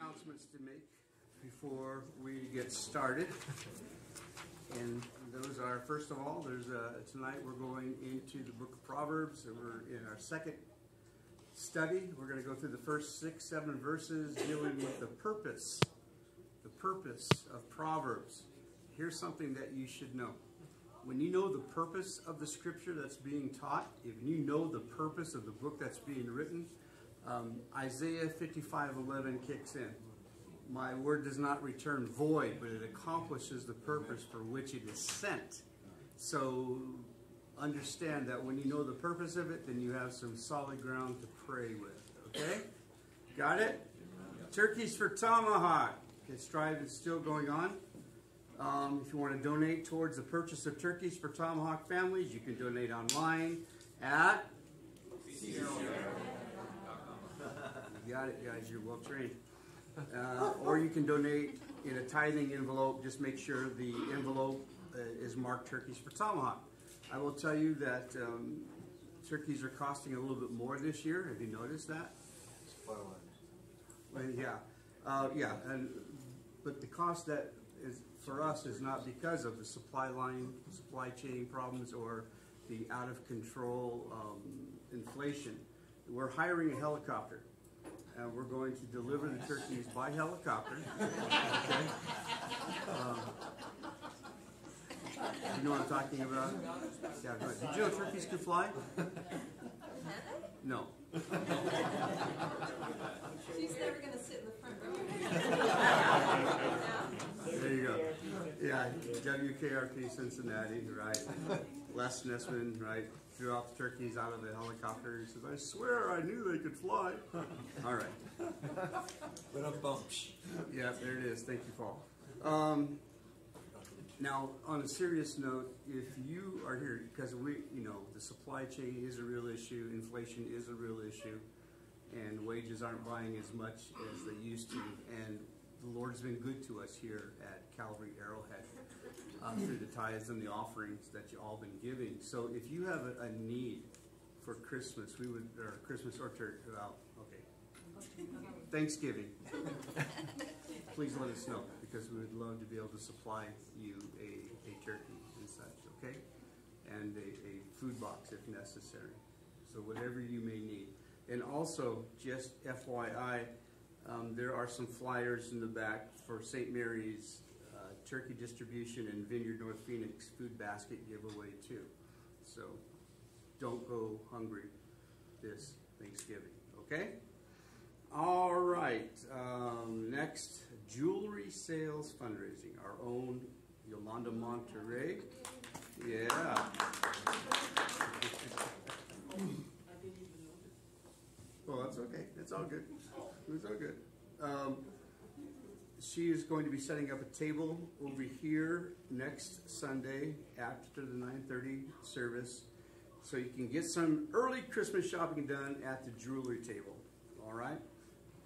announcements to make before we get started. And those are, first of all, there's a, tonight we're going into the book of Proverbs, and we're in our second study. We're going to go through the first six, seven verses dealing with the purpose, the purpose of Proverbs. Here's something that you should know. When you know the purpose of the scripture that's being taught, if you know the purpose of the book that's being written, um, Isaiah 55:11 kicks in. My word does not return void, but it accomplishes the purpose for which it is sent. So understand that when you know the purpose of it, then you have some solid ground to pray with. Okay? Got it? Turkeys for Tomahawk. Okay, strive is still going on. Um, if you want to donate towards the purchase of turkeys for Tomahawk families, you can donate online at. Got it, guys. You're well trained. Uh, or you can donate in a tithing envelope. Just make sure the envelope uh, is marked turkeys for Tomahawk. I will tell you that um, turkeys are costing a little bit more this year. Have you noticed that? Well, yeah, uh, yeah, and but the cost that is for us is not because of the supply line, supply chain problems, or the out of control um, inflation. We're hiring a helicopter, and we're going to deliver the turkeys by helicopter. Okay. Um, you know what I'm talking about? Yeah, go ahead. Did you know turkeys can fly? No. She's never gonna sit in the front row. There you go. Yeah, WKRP Cincinnati, right? Les Nessman, right? Threw off the turkeys out of the helicopter. He says, I swear I knew they could fly. All right. What a bumps. Yeah, there it is. Thank you, Paul. Um, now, on a serious note, if you are here, because we, you know, the supply chain is a real issue, inflation is a real issue, and wages aren't buying as much as they used to, and the Lord's been good to us here at Calvary Arrowhead uh, through the tithes and the offerings that you all been giving. So if you have a, a need for Christmas, we would, or Christmas or church, well, okay, Thanksgiving, please let us know because we would love to be able to supply you a, a turkey and such, okay? And a, a food box if necessary. So whatever you may need. And also, just FYI, um, there are some flyers in the back for St. Mary's turkey distribution and Vineyard North Phoenix food basket giveaway too. So don't go hungry this Thanksgiving, okay? All right. Um, next, jewelry sales fundraising. Our own Yolanda Monterey. Yeah. well, that's okay. It's all good. It's all good. Um, she is going to be setting up a table over here next Sunday after the 9:30 service, so you can get some early Christmas shopping done at the jewelry table. All right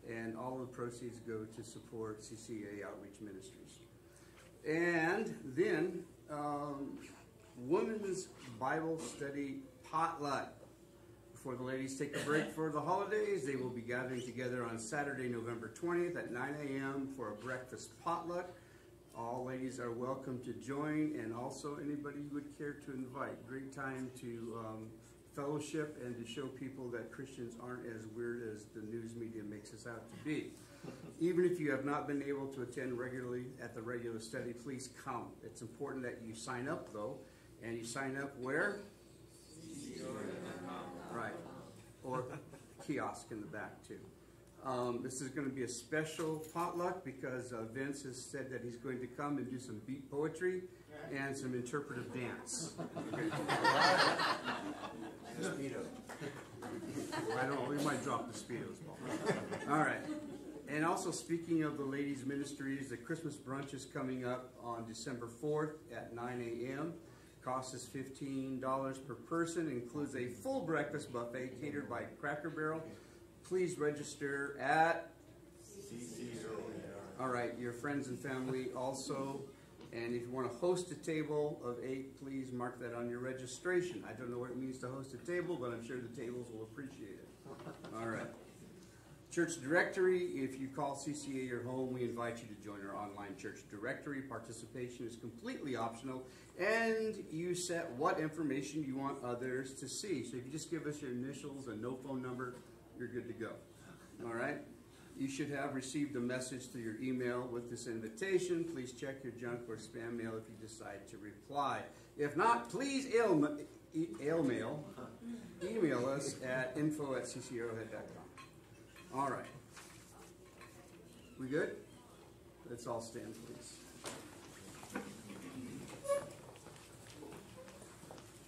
and all the proceeds go to support CCA Outreach Ministries. And then, um, Women's Bible Study Potluck. Before the ladies take a break for the holidays, they will be gathering together on Saturday, November 20th at 9 a.m. for a breakfast potluck. All ladies are welcome to join, and also anybody you would care to invite. Great time to um, fellowship and to show people that Christians aren't as weird as the news media makes us out to be. Even if you have not been able to attend regularly at the regular study, please come. It's important that you sign up though, and you sign up where? Right, or kiosk in the back too. Um, this is going to be a special potluck because uh, Vince has said that he's going to come and do some beat poetry and some interpretive dance. Speedo. I don't we might drop the speedos. All right. And also, speaking of the ladies' ministries, the Christmas brunch is coming up on December 4th at 9 a.m. Cost is $15 per person, includes a full breakfast buffet catered by Cracker Barrel. Please register at. All right, your friends and family also And if you want to host a table of eight, please mark that on your registration. I don't know what it means to host a table, but I'm sure the tables will appreciate it. All right. Church directory, if you call CCA your home, we invite you to join our online church directory. Participation is completely optional, and you set what information you want others to see. So if you just give us your initials and no phone number, you're good to go. All right? You should have received a message through your email with this invitation. Please check your junk or spam mail if you decide to reply. If not, please email, email, email us at info at ccarrowhead.com. All right. We good? Let's all stand, please. If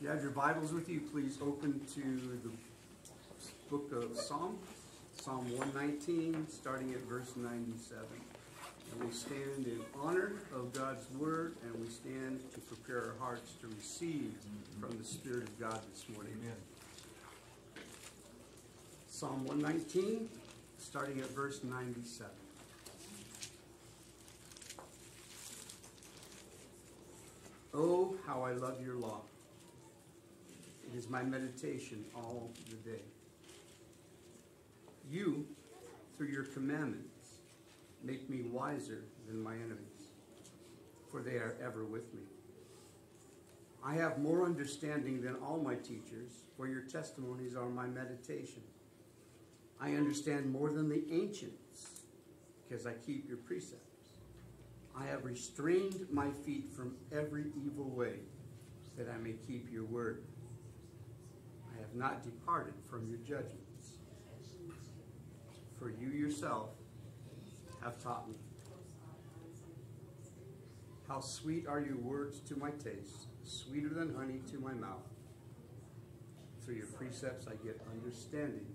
you have your Bibles with you, please open to the book of Psalm, Psalm 119, starting at verse 97. And we stand in honor of God's word, and we stand to prepare our hearts to receive from the Spirit of God this morning. Amen. Psalm 119, starting at verse 97. Oh, how I love your law. It is my meditation all the day. You, through your commandments, make me wiser than my enemies, for they are ever with me. I have more understanding than all my teachers, for your testimonies are my meditation. I understand more than the ancients, because I keep your precepts. I have restrained my feet from every evil way, that I may keep your word. I have not departed from your judgments. For you yourself have taught me. How sweet are your words to my taste, sweeter than honey to my mouth. Through your precepts I get understanding.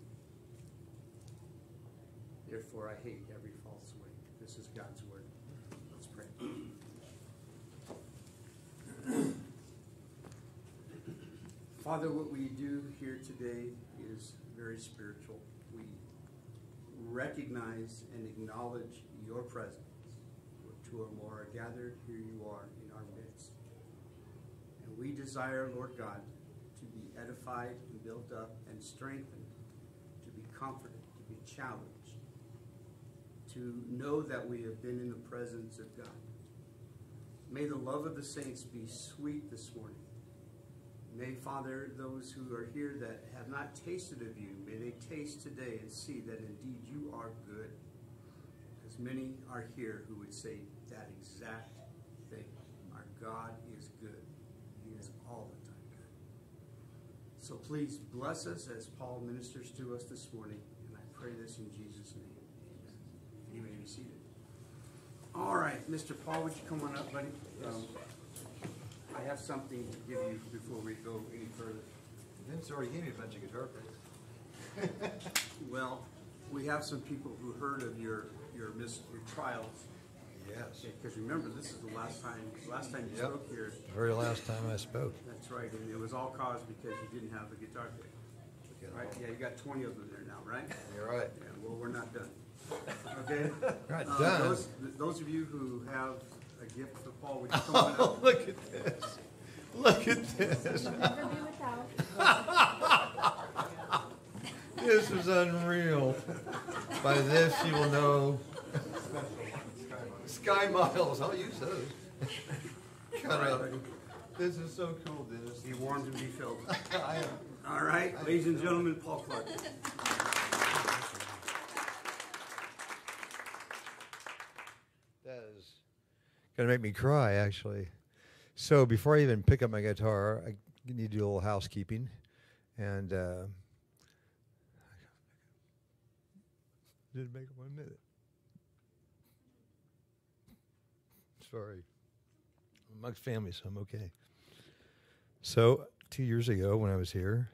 Therefore I hate every false way. This is God's word. Let's pray. Father, what we do here today is very spiritual. We recognize and acknowledge your presence. Where two or more are gathered, here you are in our midst. And we desire, Lord God, to be edified and built up and strengthened, to be comforted, to be challenged, to know that we have been in the presence of God. May the love of the saints be sweet this morning. May, Father, those who are here that have not tasted of you, may they taste today and see that indeed you are good. As many are here who would say that exact thing. Our God is good. He is all the time good. So please bless us as Paul ministers to us this morning. And I pray this in Jesus' name. Amen. You may be seated. All right, Mr. Paul, would you come on up, buddy? Um, I have something to give you before we go any further. Vince already gave me a bunch of guitar picks. Well, we have some people who heard of your your mis your trials. Yes. Because remember, this is the last time last time you Yep. spoke here. The very last time I spoke. That's right, and it was all caused because you didn't have a guitar pick. Right? Yeah, you got 20 of them there now, right? You're right. Yeah. Well, we're not done. Okay. Not Uh, done. Those, those of you who have a gift for Paul, would you come on Oh, up? look at this. Look at this. Never be without. This is unreal. By this, you will know. Sky Miles. I'll use those. Shut up. This is so cool, Dennis. Be warmed and be filled. I am. All right, ladies and gentlemen, Paul Clark. That is gonna make me cry, actually. So before I even pick up my guitar, I need to do a little housekeeping, and uh, didn't make one minute. Sorry, I'm amongst family, so I'm okay. So two years ago, when I was here,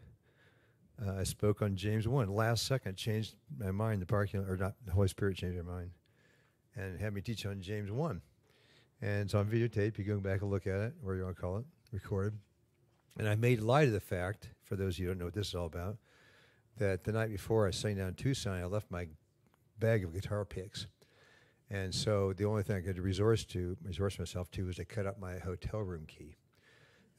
uh, I spoke on James one. Last second, changed my mind. The parking or not, the Holy Spirit changed my mind and had me teach on James 1. And it's on videotape. You go back and look at it, or you want to call it, recorded. And I made light of the fact, for those of you who don't know what this is all about, that the night before I sang down Tucson, I left my bag of guitar picks. And so the only thing I could resource to, resource myself to, was to cut up my hotel room key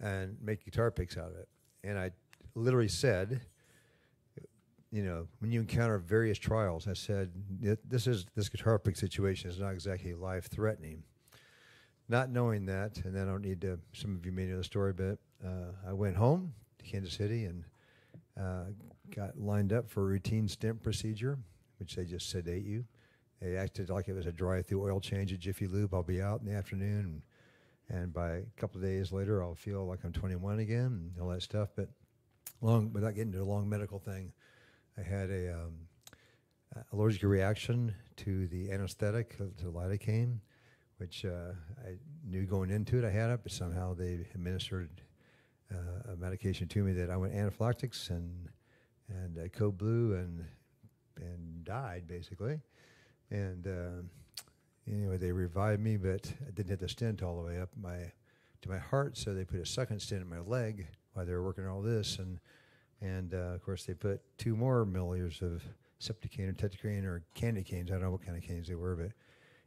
and make guitar picks out of it. And I literally said, you know, when you encounter various trials, I said, this is this guitar pick situation is not exactly life threatening. Not knowing that, and I don't need to. Some of you may know the story, but uh, I went home to Kansas City and uh, got lined up for a routine stent procedure, which they just sedate you. They acted like it was a drive-through oil change at Jiffy Lube. I'll be out in the afternoon, and, and by a couple of days later, I'll feel like I'm 21 again and all that stuff. But long, without getting into a long medical thing, I had a um, allergic reaction to the anesthetic, to lidocaine, which uh, I knew going into it I had it, but somehow they administered uh, a medication to me that I went anaphylactics and and uh, code blue and and died basically. And uh, anyway, they revived me, but I didn't hit the stent all the way up my to my heart, so they put a second stent in my leg while they were working all this, and and uh, of course they put two more milliliters of septicane or tetracaine or candy canes. I don't know what kind of canes they were, but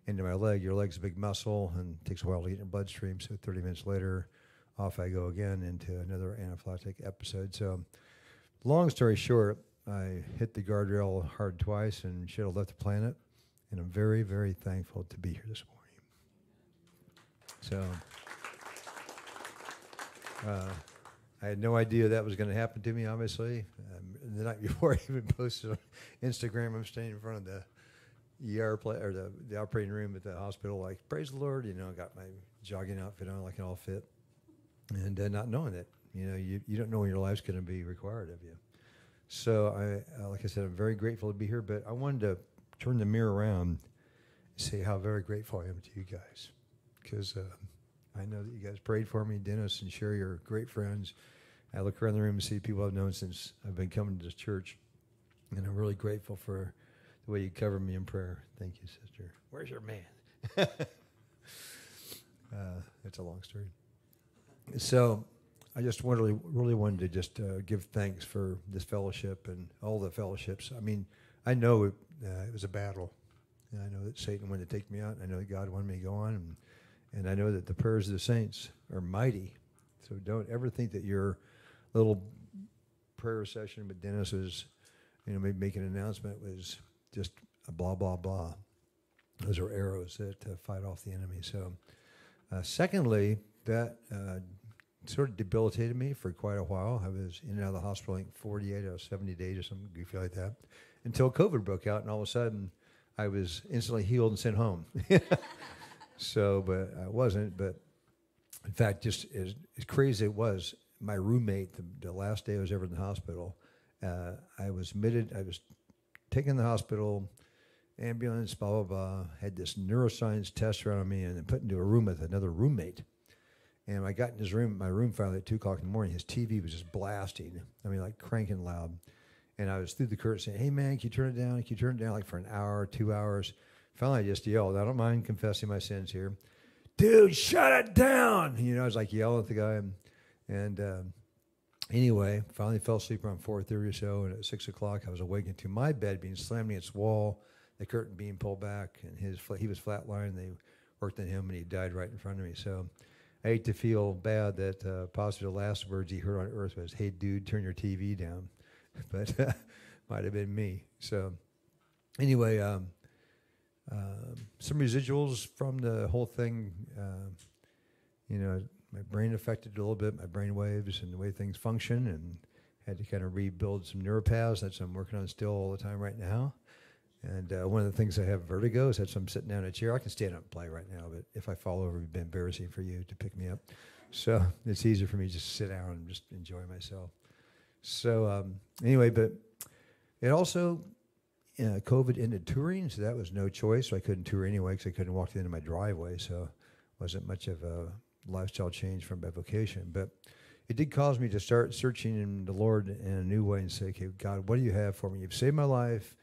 into my leg. Your leg's a big muscle, and takes a while to get in your bloodstream. So 30 minutes later, off I go again into another anaphylactic episode. So, long story short, I hit the guardrail hard twice and should have left the planet. And I'm very, very thankful to be here this morning. So, uh, I had no idea that was going to happen to me, obviously. Um, the night before, I even posted on Instagram, I'm standing in front of the ER play, or the, the operating room at the hospital, like, praise the Lord, you know, I got my jogging outfit on, like it all fit. And uh, not knowing that, you know, you, you don't know when your life's going to be required of you. So, I, uh, like I said, I'm very grateful to be here, but I wanted to turn the mirror around and say how very grateful I am to you guys. Because uh, I know that you guys prayed for me, Dennis and Sherry are great friends. I look around the room and see people I've known since I've been coming to this church. And I'm really grateful for the way you cover me in prayer. Thank you, sister. Where's your man? uh, it's a long story. So I just really, really wanted to just uh, give thanks for this fellowship and all the fellowships. I mean, I know it, uh, it was a battle. And I know that Satan wanted to take me out. I know that God wanted me to go on. And, and I know that the prayers of the saints are mighty. So don't ever think that your little prayer session with Dennis was, you know, maybe make an announcement was just blah, blah, blah. Those are arrows that uh, fight off the enemy. So, uh, secondly, that uh, sort of debilitated me for quite a while. I was in and out of the hospital, like 48 or 70 days or something goofy like that, until COVID broke out, and all of a sudden, I was instantly healed and sent home. so, but I wasn't. But in fact, just as, as crazy as it was, my roommate, the, the last day I was ever in the hospital, uh, I was admitted, I was taken to the hospital, ambulance, blah, blah, blah, had this neuroscience test run on me and then put into a room with another roommate. And I got in his room, my room finally at 2 o'clock in the morning. His TV was just blasting. I mean, like cranking loud. And I was through the curtain saying, hey, man, can you turn it down? Can you turn it down like for an hour, two hours? Finally, I just yelled, I don't mind confessing my sins here. Dude, shut it down. You know, I was like yelling at the guy. And, um, anyway, finally fell asleep around 4.30 or so. And at 6 o'clock, I was awakened to my bed being slammed against its wall, the curtain being pulled back. And his he was flatlined. They worked on him, and he died right in front of me. So I hate to feel bad that uh, possibly the last words he heard on earth was, hey, dude, turn your TV down. but might have been me. So anyway, um, uh, some residuals from the whole thing. Uh, you know, my brain affected a little bit, my brain waves and the way things function, and had to kind of rebuild some neuropaths. That's what I'm working on still all the time right now. And uh, one of the things I have vertigo is that I'm sitting down in a chair. I can stand up and play right now, but if I fall over, it'd be embarrassing for you to pick me up. So it's easier for me to just sit down and just enjoy myself. So um, anyway, but it also uh, COVID ended touring, so that was no choice. So I couldn't tour anyway because I couldn't walk into my driveway. So wasn't much of a lifestyle change from my vocation, but it did cause me to start searching in the Lord in a new way and say, "Okay, God, what do you have for me? You've saved my life.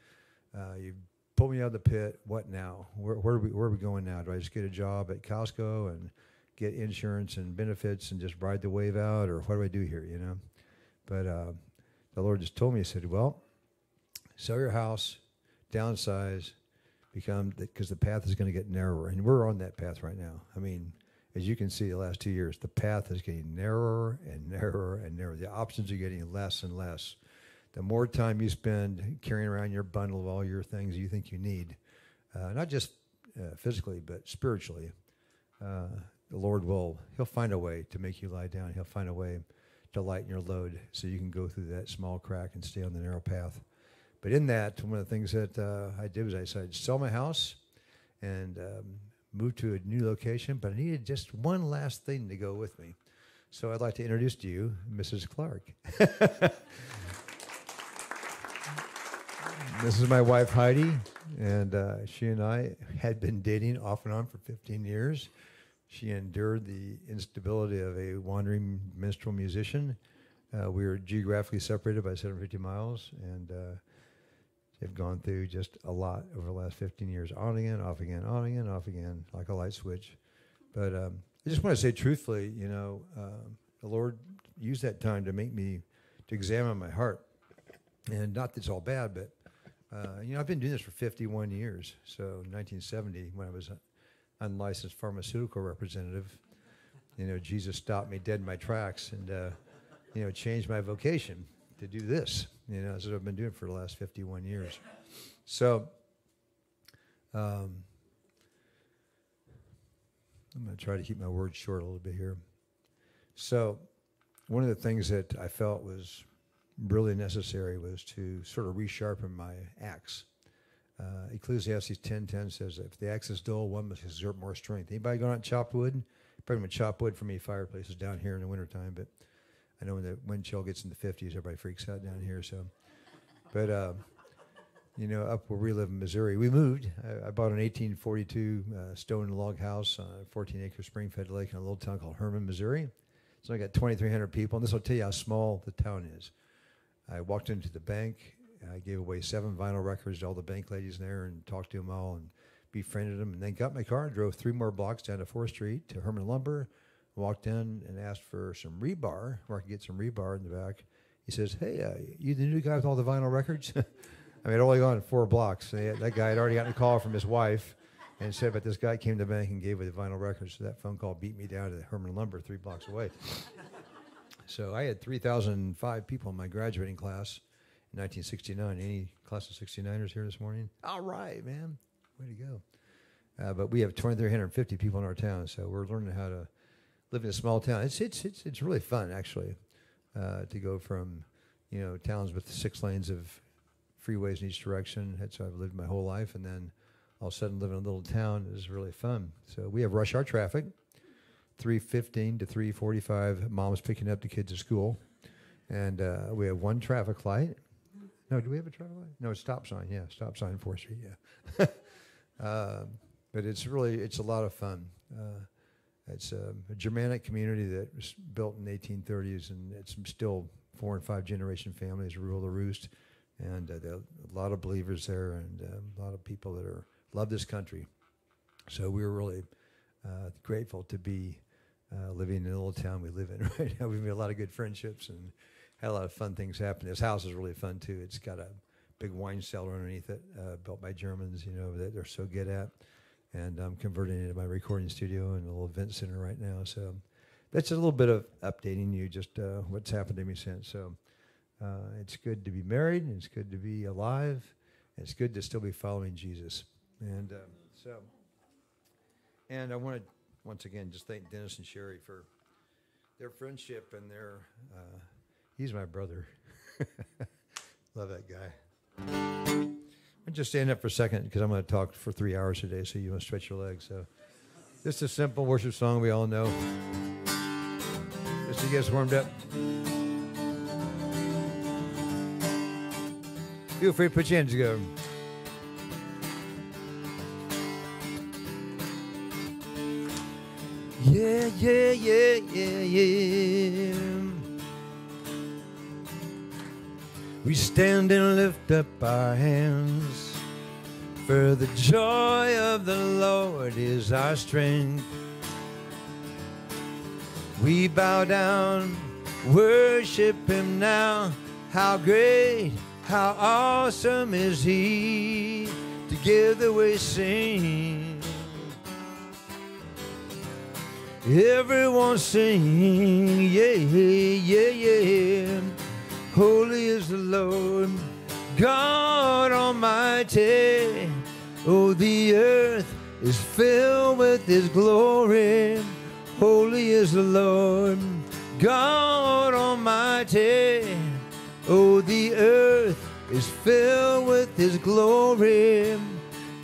Uh, you've pulled me out of the pit. What now? Where, where, are we, where are we going now? Do I just get a job at Costco and get insurance and benefits and just ride the wave out, or what do I do here? You know?" But uh, the Lord just told me, He said, Well, sell your house, downsize, become because the path is going to get narrower, and we're on that path right now. I mean, as you can see, the last two years, the path is getting narrower and narrower and narrower. The options are getting less and less. The more time you spend carrying around your bundle of all your things you think you need, uh, not just uh, physically but spiritually, uh, the Lord will He'll find a way to make you lie down. He'll find a way to lighten your load so you can go through that small crack and stay on the narrow path. But in that, one of the things that uh, I did was I decided to sell my house and um, move to a new location, but I needed just one last thing to go with me. So I'd like to introduce to you Mrs. Clark. this is my wife Heidi, and uh, she and I had been dating off and on for 15 years. She endured the instability of a wandering minstrel musician. Uh, we were geographically separated by 750 miles, and uh, have gone through just a lot over the last 15 years, on again, off again, on again, off again, like a light switch. But um, I just want to say truthfully, you know, uh, the Lord used that time to make me to examine my heart, and not that it's all bad, but uh, you know, I've been doing this for 51 years. So 1970, when I was an unlicensed pharmaceutical representative, you know, Jesus stopped me dead in my tracks and, uh, you know, changed my vocation to do this. You know, what I've been doing for the last 51 years. So, um, I'm going to try to keep my words short a little bit here. So, one of the things that I felt was really necessary was to sort of resharpen my axe. Uh, Ecclesiastes 10.10 says, if the axe is dull, one must exert more strength. Anybody going out and chopped wood? Probably gonna chop wood for me fireplaces down here in the wintertime, but I know when the wind chill gets in the 50s, everybody freaks out down here. So, but uh, you know, up where we live in Missouri, we moved. I, I bought an 1842 uh, stone log house on a 14 acre spring-fed lake in a little town called Hermann, Missouri. So I got 2,300 people, and this will tell you how small the town is. I walked into the bank. I gave away seven vinyl records to all the bank ladies there and talked to them all and befriended them. And then got my car and drove three more blocks down to 4th Street to Hermann Lumber. Walked in and asked for some rebar, where I could get some rebar in the back. He says, "Hey, uh, you the new guy with all the vinyl records?" I mean, I'd only gone four blocks. Had, that guy had already gotten a call from his wife and said, "But this guy came to the bank and gave me the vinyl records." So that phone call beat me down to Hermann Lumber, three blocks away. So I had 3,005 people in my graduating class in 1969. Any class of 69ers here this morning? All right, man. Way to go. Uh, but we have 2,350 people in our town, so we're learning how to live in a small town. It's, it's, it's, it's really fun, actually, uh, to go from, you know, towns with six lanes of freeways in each direction. That's how I've lived my whole life. And then all of a sudden, living in a little town is really fun. So we have rush hour traffic. 315 to 345, mom's picking up the kids at school. And uh, we have one traffic light. No, do we have a traffic light? No, it's stop sign. Yeah, stop sign, 4th Street. Yeah. uh, but it's really, it's a lot of fun. Uh, it's a, a, Germanic community that was built in the 1830s, and it's still four and five generation families rule the roost. And uh, there are a lot of believers there and uh, a lot of people that are love this country. So we were really uh, grateful to be uh, living in the little town we live in right now. We've made a lot of good friendships and had a lot of fun things happen. This house is really fun too. It's got a big wine cellar underneath it, uh, built by Germans, you know, that they're so good at. And I'm converting it into my recording studio and a little event center right now. So that's a little bit of updating you, just uh, what's happened to me since. So uh, it's good to be married, it's good to be alive, it's good to still be following Jesus. And um, so, and I want to once again, just thank Dennis and Sherry for their friendship and their. Uh, he's my brother. Love that guy. Just stand up for a second because I'm going to talk for three hours today, so you want to stretch your legs. So, just a simple worship song we all know, just to get us warmed up. Feel free to put your hands together. Yeah, yeah, yeah, yeah, yeah. We stand and lift up our hands, for the joy of the Lord is our strength. We bow down, worship Him now. How great, how awesome is He! together we sing. Everyone sing, yeah, yeah, yeah. Holy is the Lord, God Almighty. Oh, the earth is filled with His glory. Holy is the Lord, God Almighty. Oh, the earth is filled with His glory.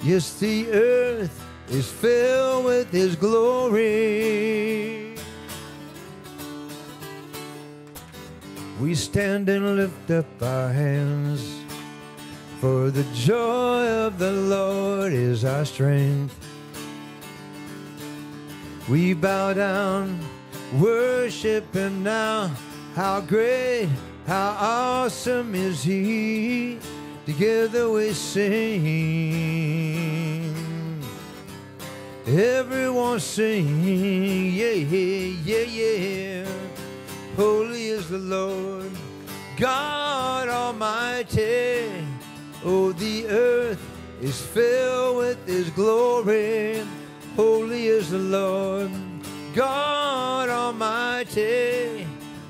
Yes, the earth is filled with His glory. We stand and lift up our hands, for the joy of the Lord is our strength. We bow down, worship Him now. How great, how awesome is He! Together we sing. Everyone sing, yeah, yeah, yeah. Holy is the Lord, God Almighty. Oh, the earth is filled with His glory. Holy is the Lord, God Almighty.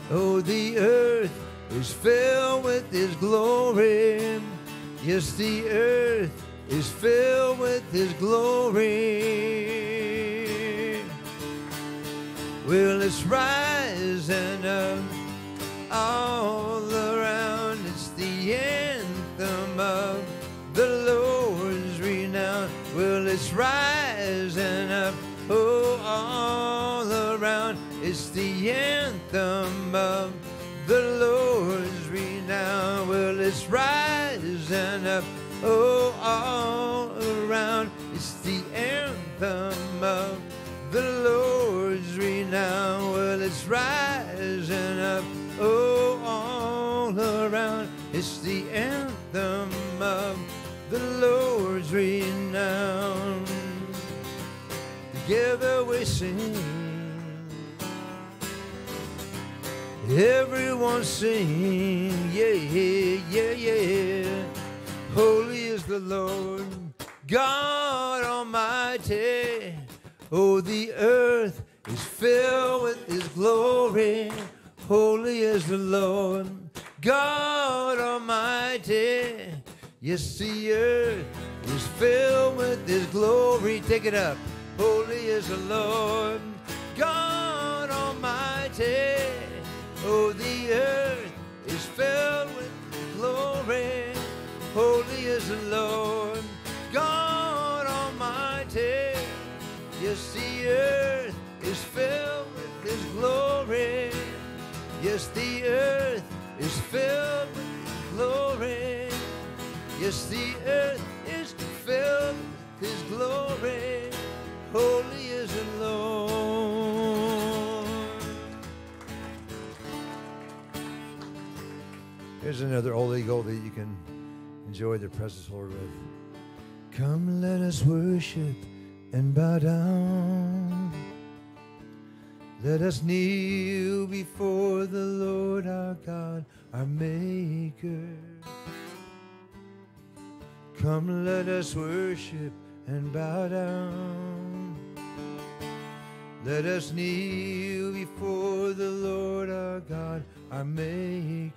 Oh, the earth is filled with His glory. Yes, the earth is filled with His glory. Well, it's rising up all around. It's the anthem of the Lord's renown. Well, it's rising up oh, all around. It's the anthem of the Lord's renown. Well, it's rising up oh, all around. It's the anthem of it's rising up, oh, all around. It's the anthem of the Lord's renown. Together we sing. Everyone sing, yeah, yeah, yeah. Holy is the Lord, God Almighty. Oh, the earth is filled with glory. Holy is the Lord, God Almighty. Yes, the earth is filled with His glory. Take it up. Holy is the Lord, God Almighty. Oh, the earth is filled with glory. Holy is the Lord, God Almighty. Yes, the earth is filled with His glory. Yes, the earth is filled with glory. Yes, the earth is filled with His glory. Holy is the Lord. Here's another oldie that you can enjoy the presence, Lord, with. Come, let us worship and bow down. Let us kneel before the Lord our God, our Maker. Come, let us worship and bow down. Let us kneel before the Lord our God, our Maker.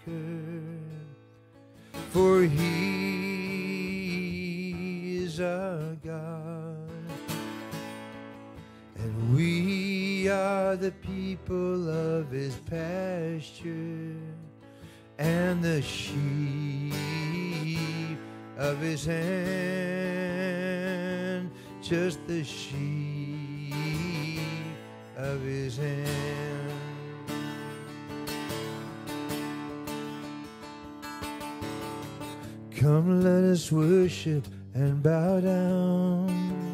For he is our God. We are the people of his pasture and the sheep of his hand, just the sheep of his hand. Come, let us worship and bow down.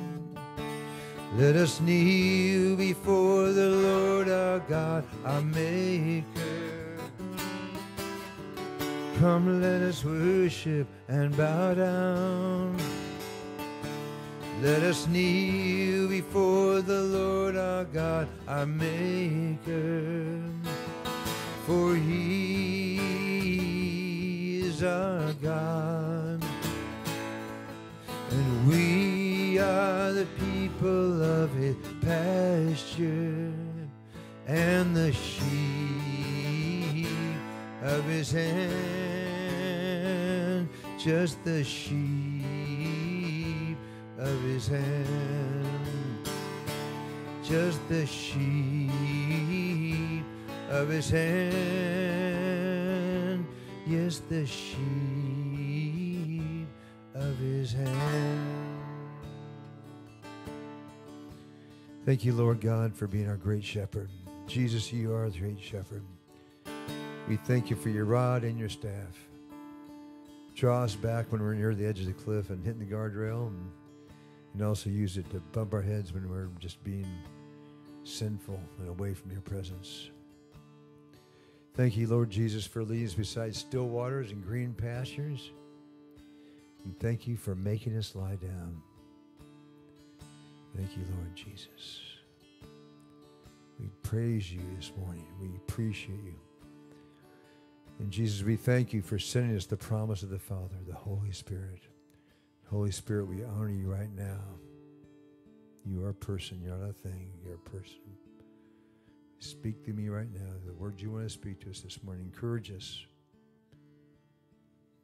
Let us kneel before the Lord our God, our Maker. Come, let us worship and bow down. Let us kneel before the Lord our God, our Maker. For he is our God. And we are the people of his pasture and the sheep of his hand, just the sheep of his hand, just the sheep of his hand, yes, the sheep of his hand. Thank you, Lord God, for being our great shepherd. Jesus, you are the great shepherd. We thank you for your rod and your staff. Draw us back when we're near the edge of the cliff and hitting the guardrail, and, and also use it to bump our heads when we're just being sinful and away from your presence. Thank you, Lord Jesus, for leading us beside still waters and green pastures. And thank you for making us lie down. Thank you, Lord Jesus. We praise you this morning. We appreciate you. And Jesus, we thank you for sending us the promise of the Father, the Holy Spirit. Holy Spirit, we honor you right now. You are a person. You're not a thing. You're a person. Speak to me right now. The words you want to speak to us this morning. Encourage us.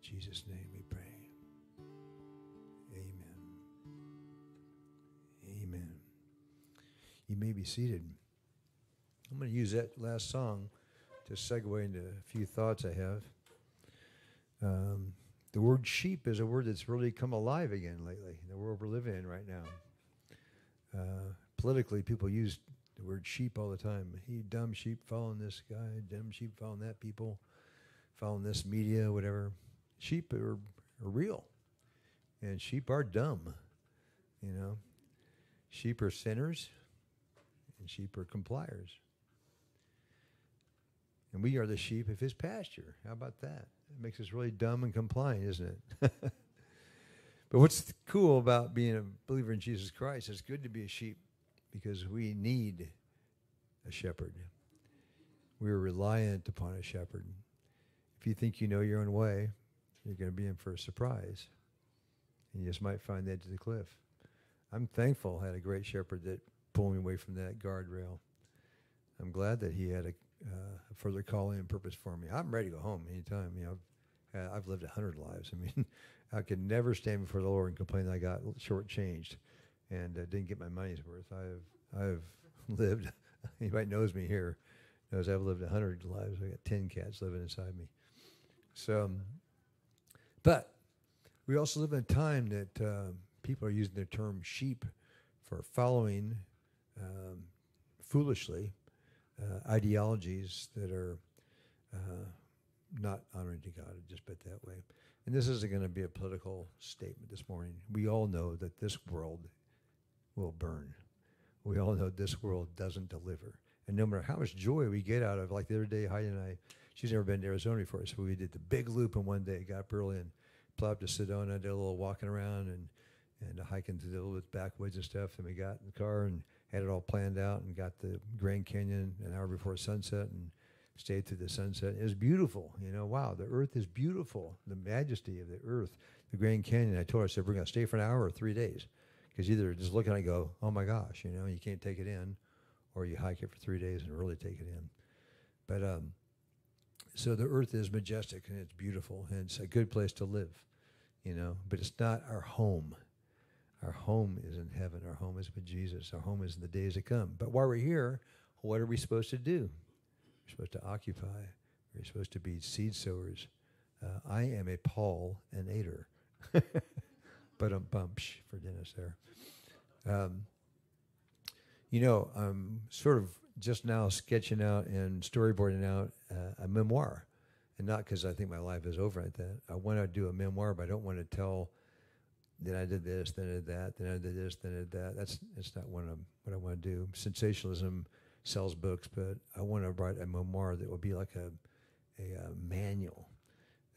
In Jesus' name You may be seated. I'm going to use that last song to segue into a few thoughts I have. Um, the word sheep is a word that's really come alive again lately in the world we're living in right now. Uh, politically, people use the word sheep all the time. He dumb sheep following this guy, dumb sheep following that people, following this media, whatever. Sheep are, are real, and sheep are dumb. You know, sheep are sinners, and sheep are compliers. And we are the sheep of his pasture. How about that? It makes us really dumb and compliant, isn't it? but what's cool about being a believer in Jesus Christ, it's good to be a sheep because we need a shepherd. We are reliant upon a shepherd. If you think you know your own way, you're going to be in for a surprise. And you just might find the edge of the cliff. I'm thankful I had a great shepherd that pulled me away from that guardrail. I'm glad that he had a uh, further calling and purpose for me. I'm ready to go home anytime. You know, I've, I've lived a hundred lives. I mean, I could never stand before the Lord and complain that I got shortchanged and uh, didn't get my money's worth. I've I've lived. Anybody knows me here knows I've lived a hundred lives. I got ten cats living inside me. So, um, but we also live in a time that uh, people are using the term sheep for following um, foolishly uh, ideologies that are uh, not honoring to God, just put it that way. And this isn't going to be a political statement this morning. We all know that this world will burn. We all know this world doesn't deliver. And no matter how much joy we get out of, like the other day, Heidi and I, she's never been to Arizona before, so we did the big loop in one day, got up early and plowed to Sedona, did a little walking around and and hiking through the little backwoods and stuff. And we got in the car and had it all planned out and got the Grand Canyon an hour before sunset and stayed through the sunset. It was beautiful. You know, wow, the earth is beautiful. The majesty of the earth, the Grand Canyon. I told her, I said, we're going to stay for an hour or three days. Because either just look at it and go, oh my gosh, you know, you can't take it in, or you hike it for three days and really take it in. But um, so the earth is majestic and it's beautiful and it's a good place to live, you know, but it's not our home. Our home is in heaven. Our home is with Jesus. Our home is in the days to come. But while we're here, what are we supposed to do? We're supposed to occupy. We're supposed to be seed sowers. Uh, I am a Paul and Ader. but I'm bumps for Dennis there. Um, you know, I'm sort of just now sketching out and storyboarding out uh, a memoir. And not because I think my life is over at that. I want to do a memoir, but I don't want to tell – then I did this, then I did that, then I did this, then I did that. That's that's not what, I'm, what I want to do. Sensationalism sells books, but I want to write a memoir that will be like a, a, a manual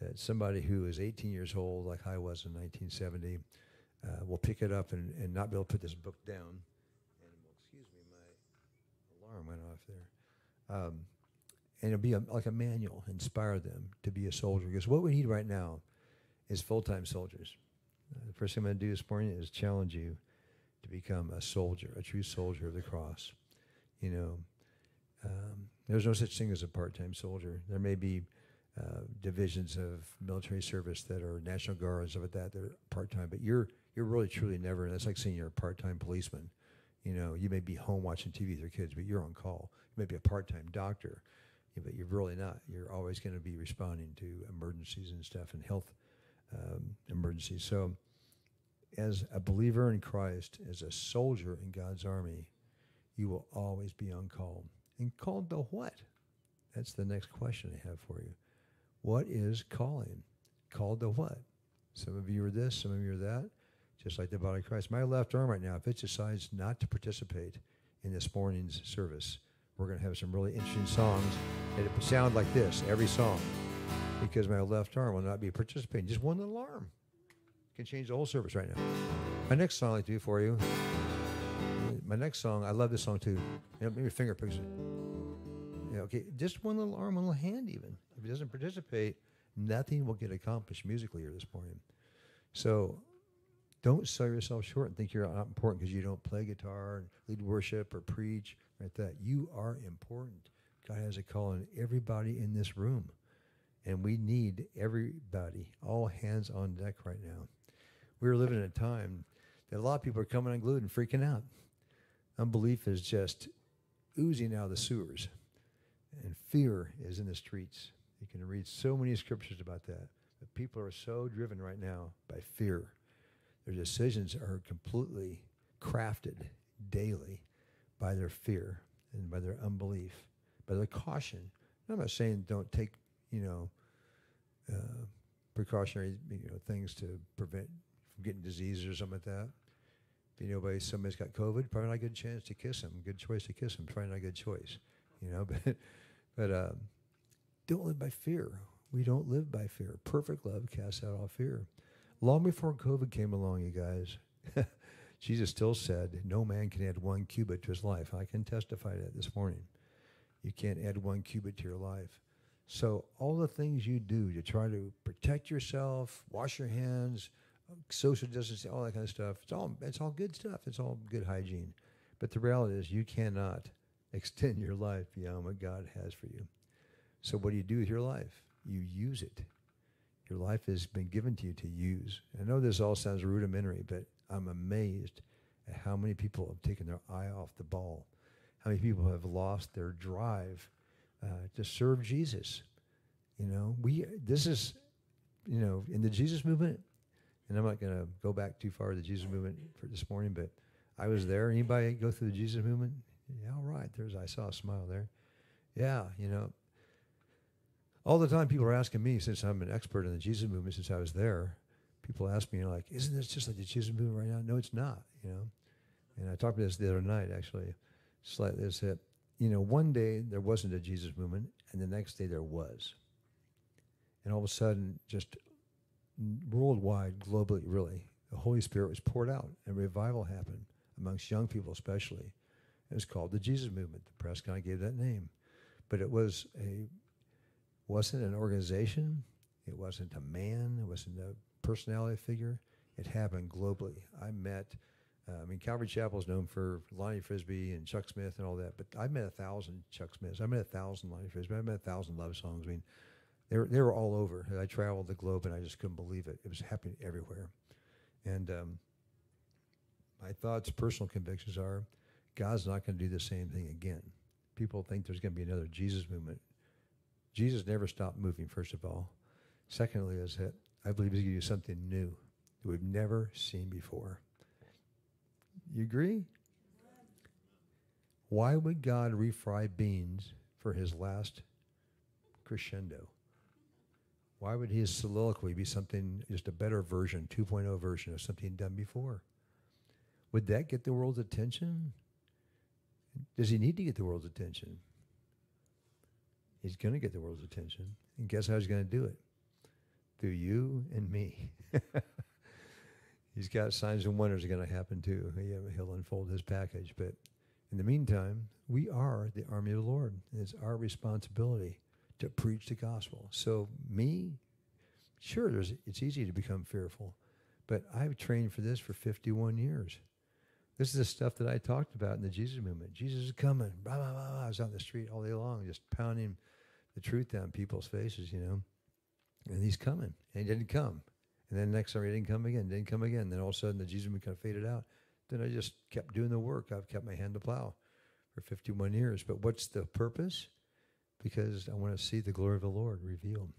that somebody who is 18 years old, like I was in 1970, uh, will pick it up and, and not be able to put this book down. And excuse me, my alarm went off there. Um, and it'll be a, like a manual, inspire them to be a soldier. Because what we need right now is full-time soldiers the first thing I'm going to do this morning is challenge you to become a soldier, a true soldier of the cross. You know, um, there's no such thing as a part-time soldier. There may be uh, divisions of military service that are National Guard and stuff like that that are part-time, but you're you're really truly never. That's like saying you're a part-time policeman. You know, you may be home watching TV with your kids, but you're on call. You may be a part-time doctor, but you're really not. You're always going to be responding to emergencies and stuff and health um, emergencies. So, as a believer in Christ, as a soldier in God's army, you will always be on call. And called to what? That's the next question I have for you. What is calling? Called to what? Some of you are this, some of you are that, just like the body of Christ. My left arm right now, if it decides not to participate in this morning's service, we're going to have some really interesting songs. It sound like this every song, because my left arm will not be participating. Just one little arm can change the whole service right now. My next song I like do for you. My next song, I love this song too. You know, maybe finger picks it. Yeah, okay, just one little arm, one little hand, even. If it doesn't participate, nothing will get accomplished musically here this morning. So don't sell yourself short and think you're not important because you don't play guitar and lead worship or preach right that. You are important. God has a call on everybody in this room. And we need everybody, all hands on deck right now. We're living in a time that a lot of people are coming unglued and freaking out. Unbelief is just oozing out of the sewers, and fear is in the streets. You can read so many scriptures about that. But people are so driven right now by fear. Their decisions are completely crafted daily by their fear and by their unbelief, by their caution. I'm not saying don't take, you know, uh, precautionary you know, things to prevent from getting diseases or something like that. If you know by somebody's got COVID, probably not a good chance to kiss him. Good choice to kiss him. Probably not a good choice, you know. But but um, don't live by fear. We don't live by fear. Perfect love casts out all fear. Long before COVID came along, you guys, Jesus still said, "No man can add one cubit to his life." I can testify to that this morning. You can't add one cubit to your life. So all the things you do to try to protect yourself, wash your hands, um, social distancing, all that kind of stuff. It's all it's all good stuff. It's all good hygiene. But the reality is, you cannot extend your life beyond what God has for you. So what do you do with your life? You use it. Your life has been given to you to use. I know this all sounds rudimentary, but I'm amazed at how many people have taken their eye off the ball. How many people have lost their drive uh, to serve Jesus. You know, we this is, you know, in the Jesus movement, and I'm not going to go back too far to the Jesus movement for this morning, but I was there. Anybody go through the Jesus movement? Yeah, all right. There's I saw a smile there. Yeah, you know. All the time, people are asking me, since I'm an expert in the Jesus movement, since I was there, people ask me, like, isn't this just like the Jesus movement right now? No, it's not, you know. And I talked to this the other night, actually. Slightly, is that, you know, one day there wasn't a Jesus movement, and the next day there was. And all of a sudden, just worldwide, globally, really, the Holy Spirit was poured out, and revival happened amongst young people, especially. It was called the Jesus Movement. The press kind of gave that name, but it was a wasn't an organization. It wasn't a man. It wasn't a personality figure. It happened globally. I met. Uh, I mean, Calvary Chapel is known for Lonnie Frisbee and Chuck Smith and all that, but I've met a thousand Chuck Smiths. I met a thousand Lonnie Frisbee. I met a thousand love songs. I mean, they were, they were all over. I traveled the globe and I just couldn't believe it. It was happening everywhere. And um, my thoughts, personal convictions are God's not going to do the same thing again. People think there's going to be another Jesus movement. Jesus never stopped moving, first of all. Secondly, is that I believe he's going to do something new that we've never seen before. You agree? Why would God refry beans for his last crescendo? Why would his soliloquy be something, just a better version, 2.0 version of something done before? Would that get the world's attention? Does he need to get the world's attention? He's going to get the world's attention. And guess how he's going to do it? Through you and me. he's got signs and wonders are going to happen too. Uh, he'll unfold his package. But in the meantime, we are the army of the Lord. It's our responsibility to preach the gospel. So me, sure, there's, it's easy to become fearful, but I've trained for this for 51 years. This is the stuff that I talked about in the Jesus movement. Jesus is coming. Blah, blah, blah. I was on the street all day long, just pounding the truth down people's faces, you know. And he's coming. And he didn't come. And then next summer he didn't come again, didn't come again. Then all of a sudden the Jesus movement kind of faded out. Then I just kept doing the work. I've kept my hand to plow for 51 years. But what's the purpose? Because I want to see the glory of the Lord revealed.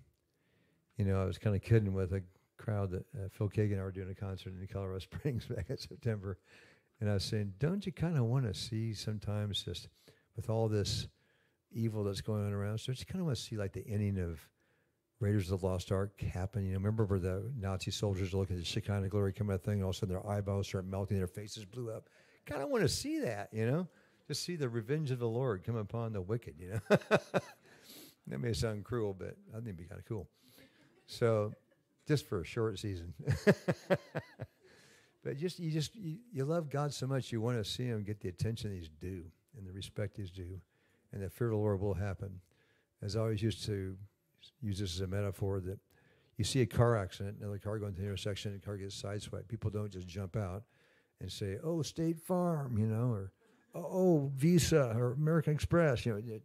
You know, I was kind of kidding with a crowd that uh, Phil Keaggy and I were doing a concert in Colorado Springs back in September. And I was saying, don't you kind of want to see sometimes just with all this evil that's going on around, so you kind of want to see like the ending of Raiders of the Lost Ark happen. You know, remember where the Nazi soldiers look at the Shekinah glory coming out thing, and all of a sudden their eyeballs start melting, their faces blew up. Kind of want to see that, you know, just see the revenge of the Lord come upon the wicked. You know, that may sound cruel, but I think it'd be kind of cool. So, just for a short season. but just you just you, you love God so much you want to see him get the attention he's due and the respect he's due, and the fear of the Lord will happen. As I always used to use this as a metaphor that you see a car accident, another car going to the intersection, and the car gets sideswiped. People don't just jump out and say, "Oh, State Farm," you know, or "Oh, Visa" or American Express. You know,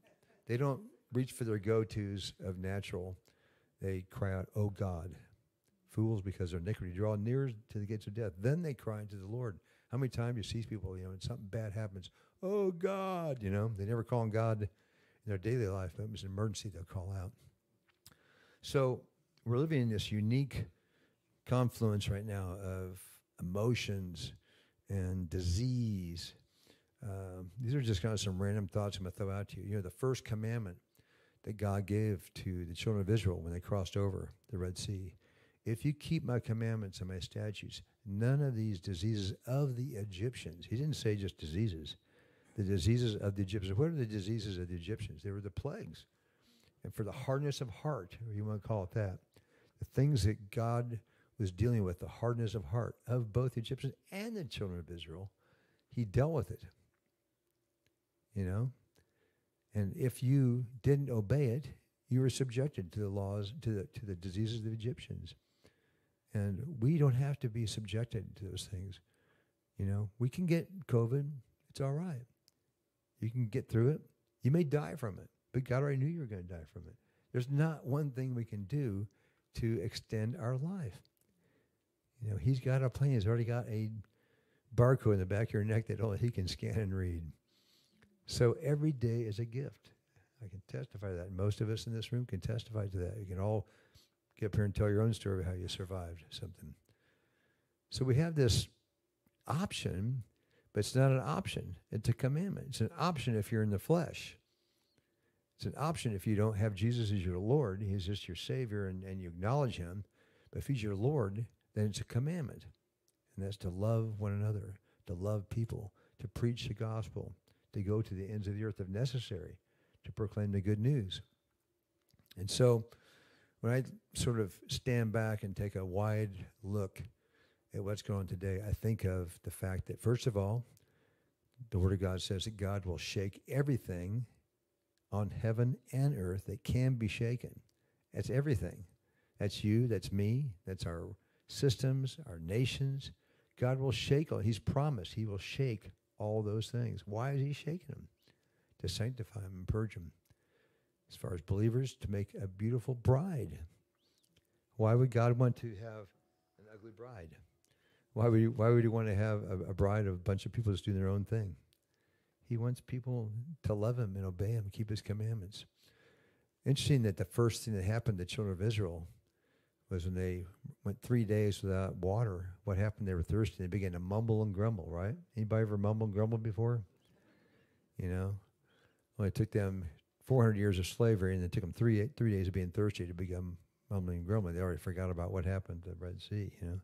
they don't reach for their go-tos of natural. They cry out, "Oh God." Fools, because their iniquity draw near to the gates of death. Then they cry unto the Lord. How many times you see people, you know, and something bad happens, oh God, you know, they never call on God in their daily life, but it was an emergency they'll call out. So we're living in this unique confluence right now of emotions and disease. Um, these are just kind of some random thoughts I'm going to throw out to you. You know, the first commandment that God gave to the children of Israel when they crossed over the Red Sea if you keep my commandments and my statutes, none of these diseases of the Egyptians, he didn't say just diseases, the diseases of the Egyptians. What are the diseases of the Egyptians? They were the plagues. And for the hardness of heart, or you want to call it that, the things that God was dealing with, the hardness of heart of both the Egyptians and the children of Israel, he dealt with it. You know? And if you didn't obey it, you were subjected to the laws, to the, to the diseases of the Egyptians. And we don't have to be subjected to those things. You know, we can get COVID. It's all right. You can get through it. You may die from it, but God already knew you were going to die from it. There's not one thing we can do to extend our life. You know, He's got a plan. He's already got a barcode in the back of your neck that only He can scan and read. So every day is a gift. I can testify to that. Most of us in this room can testify to that. You can all get up here and tell your own story of how you survived something. So we have this option, but it's not an option. It's a commandment. It's an option if you're in the flesh. It's an option if you don't have Jesus as your Lord. He's just your Savior and, and you acknowledge Him. But if He's your Lord, then it's a commandment. And that's to love one another, to love people, to preach the gospel, to go to the ends of the earth if necessary, to proclaim the good news. And so, when I sort of stand back and take a wide look at what's going on today, I think of the fact that, first of all, the Word of God says that God will shake everything on heaven and earth that can be shaken. That's everything. That's you, that's me, that's our systems, our nations. God will shake all. He's promised He will shake all those things. Why is He shaking them? To sanctify them and purge them as far as believers, to make a beautiful bride. Why would God want to have an ugly bride? Why would he, why would he want to have a, a bride of a bunch of people just doing their own thing? He wants people to love him and obey him, keep his commandments. Interesting that the first thing that happened to the children of Israel was when they went three days without water. What happened? They were thirsty. They began to mumble and grumble, right? Anybody ever mumble and grumble before? You know? Well, it took them 400 years of slavery, and it took them three three days of being thirsty to become mumbling and grumbling. They already forgot about what happened at the Red Sea, you know.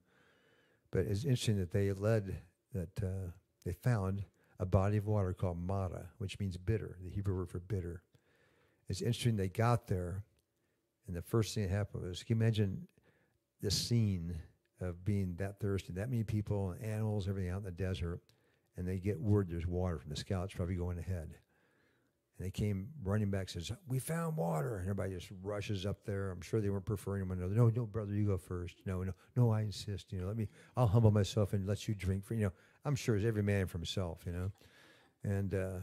But it's interesting that they led that uh, they found a body of water called Mara, which means bitter, the Hebrew word for bitter. It's interesting they got there, and the first thing that happened was, can you imagine the scene of being that thirsty, that many people, and animals, everything out in the desert, and they get word there's water from the scouts probably going ahead And they came running back, says, "We found water." And everybody just rushes up there. I'm sure they weren't preferring one another. No, no, brother, you go first. No, no, no, I insist. You know, let me. I'll humble myself and let you drink for you know. I'm sure it's every man for himself. You know, and uh,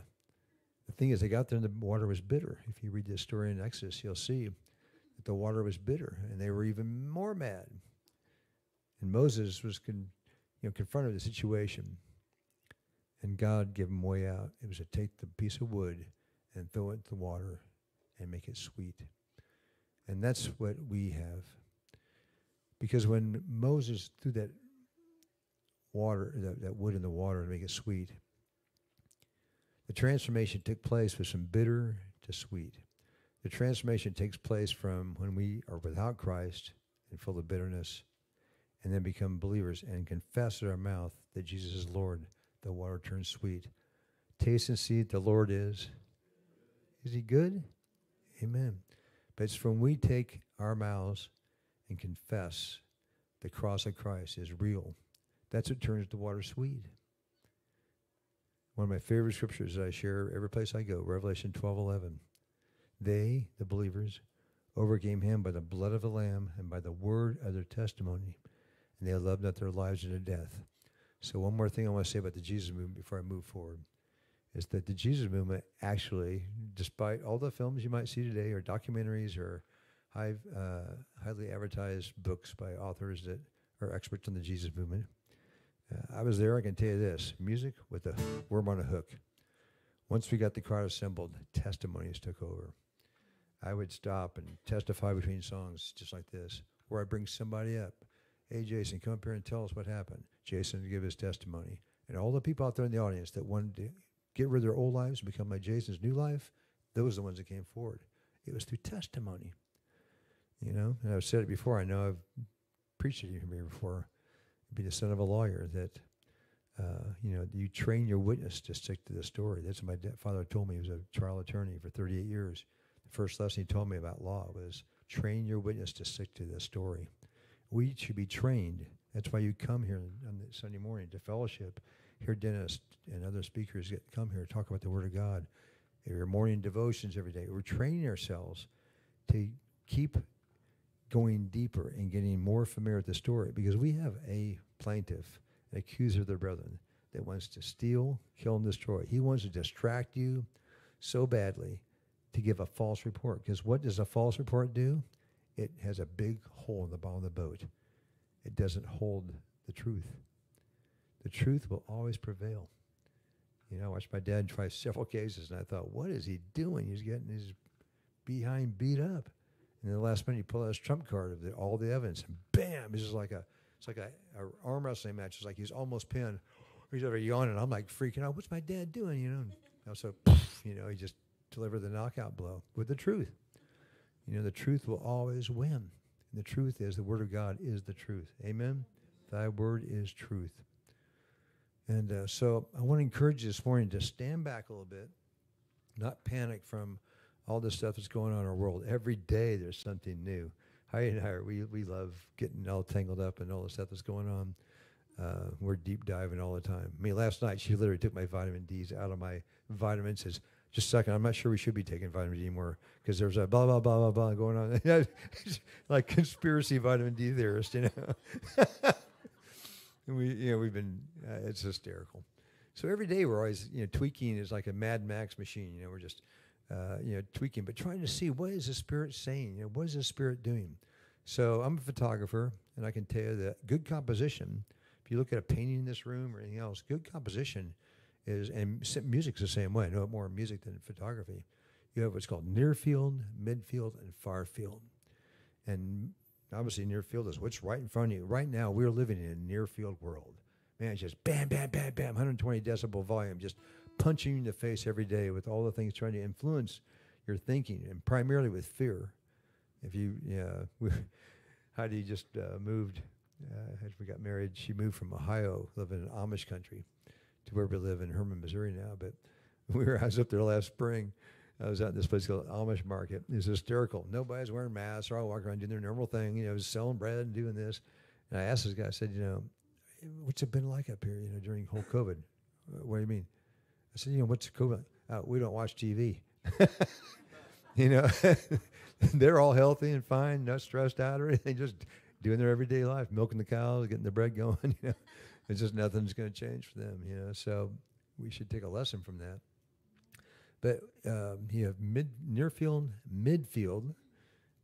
the thing is, they got there and the water was bitter. If you read the story in Exodus, you'll see that the water was bitter, and they were even more mad. And Moses was, con, you know, confronted with the situation, and God gave him way out. It was to take the piece of wood and throw it into the water and make it sweet. And that's what we have. Because when Moses threw that water, that, that wood in the water to make it sweet, the transformation took place from some bitter to sweet. The transformation takes place from when we are without Christ and full of bitterness, and then become believers and confess with our mouth that Jesus is Lord. The water turns sweet. Taste and see the Lord is. Is he good? Amen. But it's when we take our mouths and confess the cross of Christ is real. That's what turns the water sweet. One of my favorite scriptures that I share every place I go, Revelation 12 11. They, the believers, overcame him by the blood of the Lamb and by the word of their testimony, and they loved not their lives unto death. So, one more thing I want to say about the Jesus movement before I move forward is that the Jesus movement actually, despite all the films you might see today, or documentaries, or high, uh, highly advertised books by authors that are experts on the Jesus movement, I was there. I can tell you this: music with a worm on a hook. Once we got the crowd assembled, testimonies took over. I would stop and testify between songs, just like this, where I bring somebody up. Hey, Jason, come up here and tell us what happened. Jason would give his testimony, and all the people out there in the audience that wanted to get rid of their old lives and become like Jason's new life, those are the ones that came forward. It was through testimony. You know, and I've said it before. I know I've preached it here before. Be the son of a lawyer that, uh, you know, you train your witness to stick to the story. That's what my father told me. He was a trial attorney for 38 years. The first lesson he told me about law was train your witness to stick to the story. We should be trained. That's why you come here on Sunday morning to fellowship, hear Dennis and other speakers get come here talk about the Word of God. Your morning devotions every day. We're training ourselves to keep going deeper and getting more familiar with the story because we have a plaintiff, an accuser of their brethren that wants to steal, kill, and destroy. He wants to distract you so badly to give a false report. Because what does a false report do? It has a big hole in the bottom of the boat. It doesn't hold the truth. The truth will always prevail. You know, I watched my dad try several cases, and I thought, what is he doing? He's getting his behind beat up. And the last minute, he pulled out his trump card of the, all the evidence, and bam! It's just like a, it's like a, a arm wrestling match. It's like he's almost pinned. He's over yawning. I'm like freaking out. What's my dad doing? You know. And so, you know, he just delivered the knockout blow with the truth. You know, the truth will always win. And the truth is, the Word of God is the truth. Amen. Thy Word is truth. And uh, so I want to encourage you this morning to stand back a little bit, not panic from all the stuff that's going on in our world. Every day there's something new. Heidi and I, we, we love getting all tangled up and all the stuff that's going on. Uh, we're deep diving all the time. I mean, last night she literally took my vitamin D's out of my vitamins. Says, just a second, I'm not sure we should be taking vitamin D anymore because there's a blah, blah, blah, blah, blah going on. like conspiracy vitamin D theorist, you know. and we, you know, we've been, uh, it's hysterical. So every day we're always, you know, tweaking is like a Mad Max machine. You know, we're just, uh, you know, tweaking, but trying to see what is the Spirit saying? You know, what is the Spirit doing? So I'm a photographer, and I can tell you that good composition. If you look at a painting in this room or anything else, good composition is, and music's the same way. No more music than photography. You have what's called near field, midfield, and far field. And obviously, near field is what's right in front of you. Right now, we're living in a near field world. Man, it's just bam, bam, bam, bam, 120 decibel volume, just punching you in the face every day with all the things trying to influence your thinking, and primarily with fear. If you, yeah, Heidi just uh, moved uh, as we got married. She moved from Ohio, living in Amish country, to where we live in Hermann, Missouri now. But we were, I was up there last spring. I was at this place called Amish Market. It was hysterical. Nobody's wearing masks. They're all walking around doing their normal thing, you know, selling bread and doing this. And I asked this guy, I said, you know, what's it been like up here, you know, during whole COVID? What do you mean? I said, you know, what's COVID? Uh, we don't watch TV. you know, they're all healthy and fine, not stressed out or anything, just doing their everyday life, milking the cows, getting the bread going. You know, it's just nothing's going to change for them. You know, so we should take a lesson from that. But um, you have mid, near field, midfield,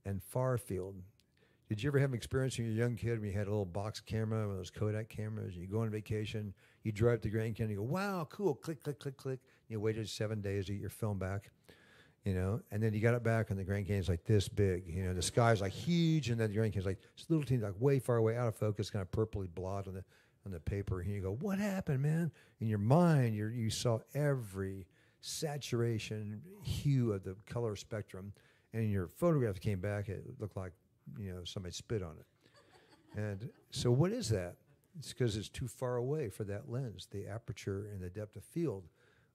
and far field. Did you ever have an experience when you were a young kid when you had a little box camera, one of those Kodak cameras, and you go on vacation, you drive to Grand Canyon, you go, wow, cool, click, click, click, click. You waited seven days to get your film back, you know, and then you got it back, and the Grand Canyon's like this big, you know, the sky's like huge, and then the Grand Canyon's like this little teeny, like way far away, out of focus, kind of purpley blot on the on the paper, and you go, what happened, man? In your mind, you you saw every saturation hue of the color spectrum, and your photograph came back, it looked like you know somebody spit on it. And so, what is that? It's because it's too far away for that lens. The aperture and the depth of field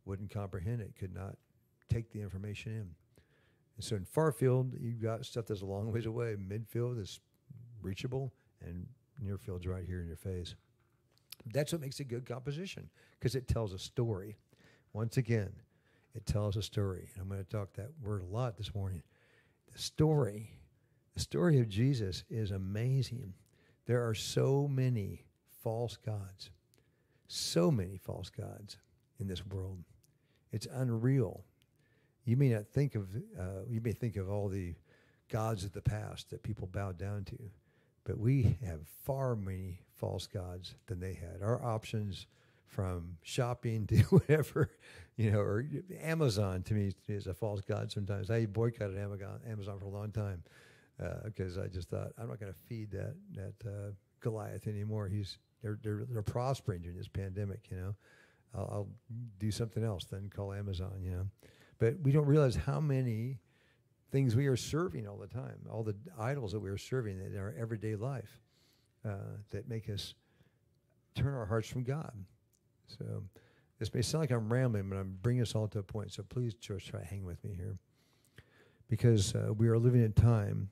wouldn't comprehend it, could not take the information in. And so, in far field, you've got stuff that's a long ways away. Midfield is reachable, and near field's right here in your face. That's what makes a good composition because it tells a story. Once again, it tells a story. And I'm going to talk that word a lot this morning. The story, the story of Jesus is amazing. There are so many false gods, so many false gods in this world. It's unreal. You may not think of, uh, you may think of all the gods of the past that people bowed down to, but we have far many false gods than they had. Our options from shopping to whatever, you know, or Amazon to me is a false god sometimes. I boycotted Amazon, Amazon for a long time because uh, I just thought I'm not going to feed that that uh, Goliath anymore. He's they're, they're they're prospering during this pandemic, you know. I'll, I'll do something else than call Amazon, you know. But we don't realize how many things we are serving all the time, all the idols that we are serving in our everyday life uh, that make us turn our hearts from God. So this may sound like I'm rambling, but I'm bringing us all to a point. So please, church, try to hang with me here. Because uh, we are living in time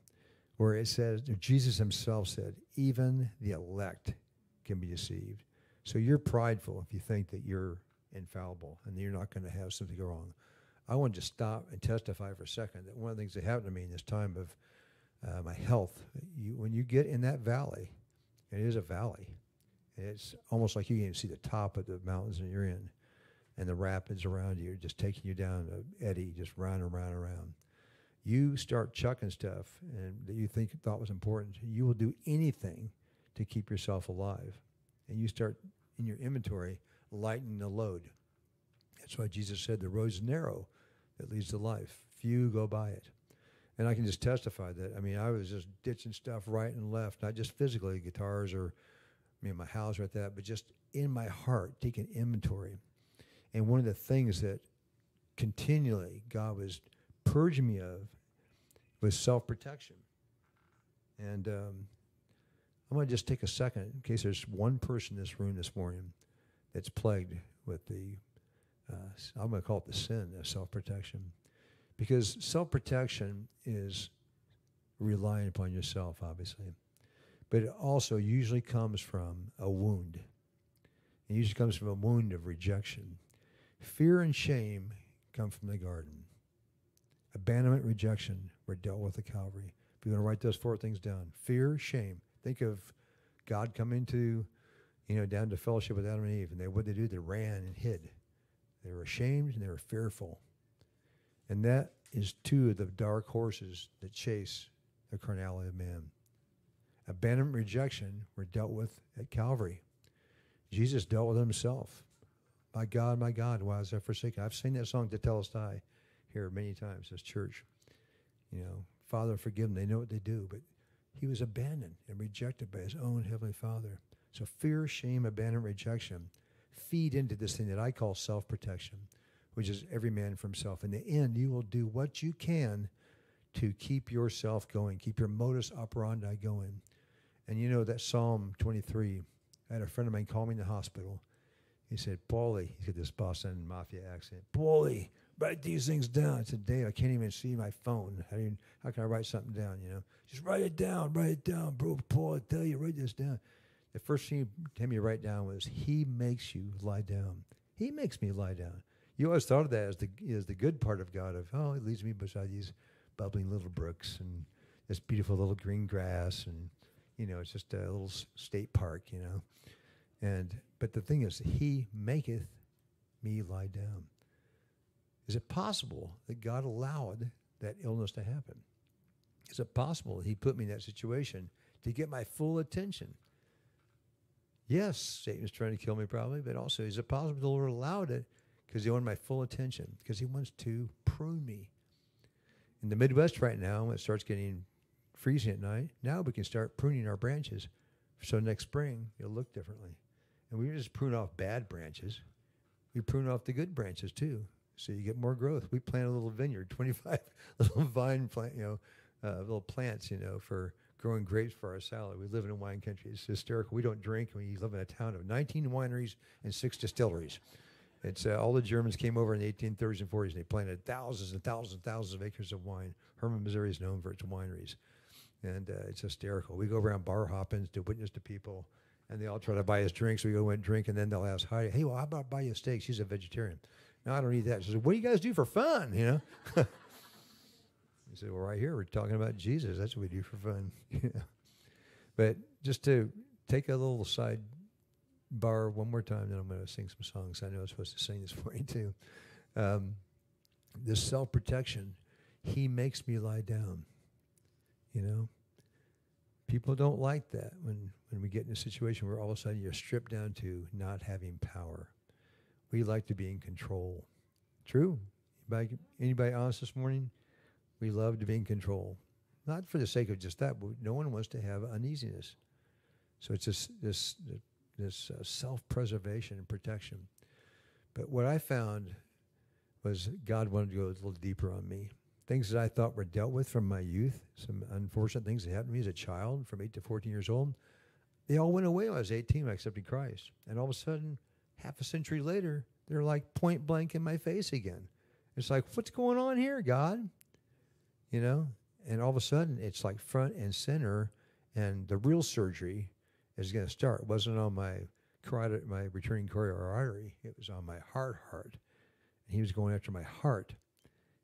where it says, Jesus himself said, even the elect can be deceived. So you're prideful if you think that you're infallible and you're not going to have something go wrong. I want to just stop and testify for a second that one of the things that happened to me in this time of uh, my health, you, when you get in that valley, it is a valley. It's almost like you can see the top of the mountains that you're in, and the rapids around you, just taking you down an eddy, just round and round and round. You start chucking stuff and that you think thought was important. You will do anything to keep yourself alive, and you start in your inventory lightening the load. That's why Jesus said the road's narrow that leads to life. Few go by it. And I can just testify that. I mean, I was just ditching stuff right and left, not just physically, guitars or I mean, my house or that, but just in my heart, taking inventory. And one of the things that continually God was purging me of was self protection. And um, I'm going to just take a second in case there's one person in this room this morning that's plagued with the, uh, I'm going to call it the sin of self protection. Because self protection is relying upon yourself, obviously but it also usually comes from a wound. It usually comes from a wound of rejection. Fear and shame come from the garden. Abandonment, rejection were dealt with at Calvary. If you're going to write those four things down, fear, shame. Think of God coming to, you know, down to fellowship with Adam and Eve, and they what they do? They ran and hid. They were ashamed and they were fearful. And that is two of the dark horses that chase the carnality of man abandonment rejection were dealt with at Calvary. Jesus dealt with himself. My God, my God, why was I forsaken? I've sing that song Tetelestai here many times as church. You know, Father, forgive them. They know what they do. But he was abandoned and rejected by his own Heavenly Father. So fear, shame, abandonment, rejection feed into this thing that I call self protection, which is every man for himself. In the end, you will do what you can to keep yourself going, keep your modus operandi going. And you know that Psalm 23, I had a friend of mine call me in the hospital. He said, Paulie, he got this Boston Mafia accent, Paulie, write these things down. I said, Dave, I can't even see my phone. How, you, how can I write something down, you know? Just write it down, write it down, bro. Paul, I tell you, write this down. The first thing he told me to write down was, he makes you lie down. He makes me lie down. you always thought of that as the as the good part of God. Of oh, He leads me beside these bubbling little brooks and this beautiful little green grass, and you know, it's just a little state park, you know. And but the thing is, He maketh me lie down. Is it possible that God allowed that illness to happen? Is it possible that He put me in that situation to get my full attention? Yes, Satan's trying to kill me probably, but also is it possible the Lord allowed it because He wanted my full attention because He wants to prune me. In the Midwest right now, when it starts getting freezing at night, now we can start pruning our branches. So next spring, it'll look differently. And we just prune off bad branches. We prune off the good branches too, so you get more growth. We plant a little vineyard, 25 little vine plant, you know, uh, little plants, you know, for growing grapes for our salad. We live in a wine country. It's hysterical. We don't drink. We live in a town of 19 wineries and six distilleries. It's uh, all the Germans came over in the 1830s and 40s. And they planted thousands and thousands and thousands of acres of wine. Hermann, Missouri is known for its wineries, and uh, it's hysterical. We go around bar hoppings to witness to people, and they all try to buy us drinks. We go and drink, and then they'll ask "Hey, well, how about buy you a steak?" She's a vegetarian. No, I don't need that. She said, "What do you guys do for fun?" You know. You say, well, right here we're talking about Jesus. That's what we do for fun. you know. But just to take a little side bar one more time, then I'm going to sing some songs. I know I'm supposed to sing this morning too. Um, this self protection, He makes me lie down. You know, people don't like that when when we get in a situation where all of a sudden you're stripped down to not having power. We like to be in control. True. Anybody, anybody honest this morning? We love to be in control. Not for the sake of just that, but no one wants to have uneasiness. So it's this this this uh, self-preservation and protection. But what I found was God wanted to go a little deeper on me. Things that I thought were dealt with from my youth, some unfortunate things that happened to me as a child from 8 to 14 years old, they all went away when I was 18 when I accepted Christ. And all of a sudden, half a century later, they're like point blank in my face again. It's like, what's going on here, God? you know? And all of a sudden it's like front and center and the real surgery is going to start. It wasn't on my carotid my returning coronary artery. It was on my heart heart. And he was going after my heart.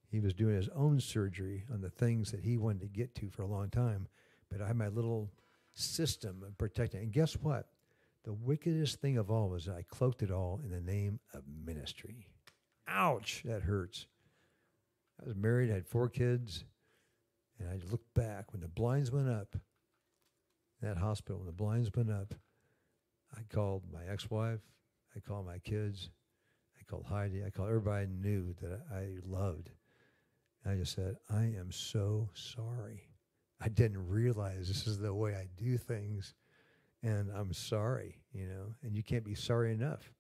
He was doing his own surgery on the things that he wanted to get to for a long time. But i had my little system of protecting. And guess what the wickedest thing of all was i cloaked it all in the name of ministry ouch that hurts i was married I had four kids and I looked back when the blinds went up, that hospital, when the blinds went up, I called my ex wife, I called my kids, I called Heidi, I called everybody I knew that I loved. And I just said, I am so sorry. I didn't realize this is the way I do things. And I'm sorry, you know, and you can't be sorry enough.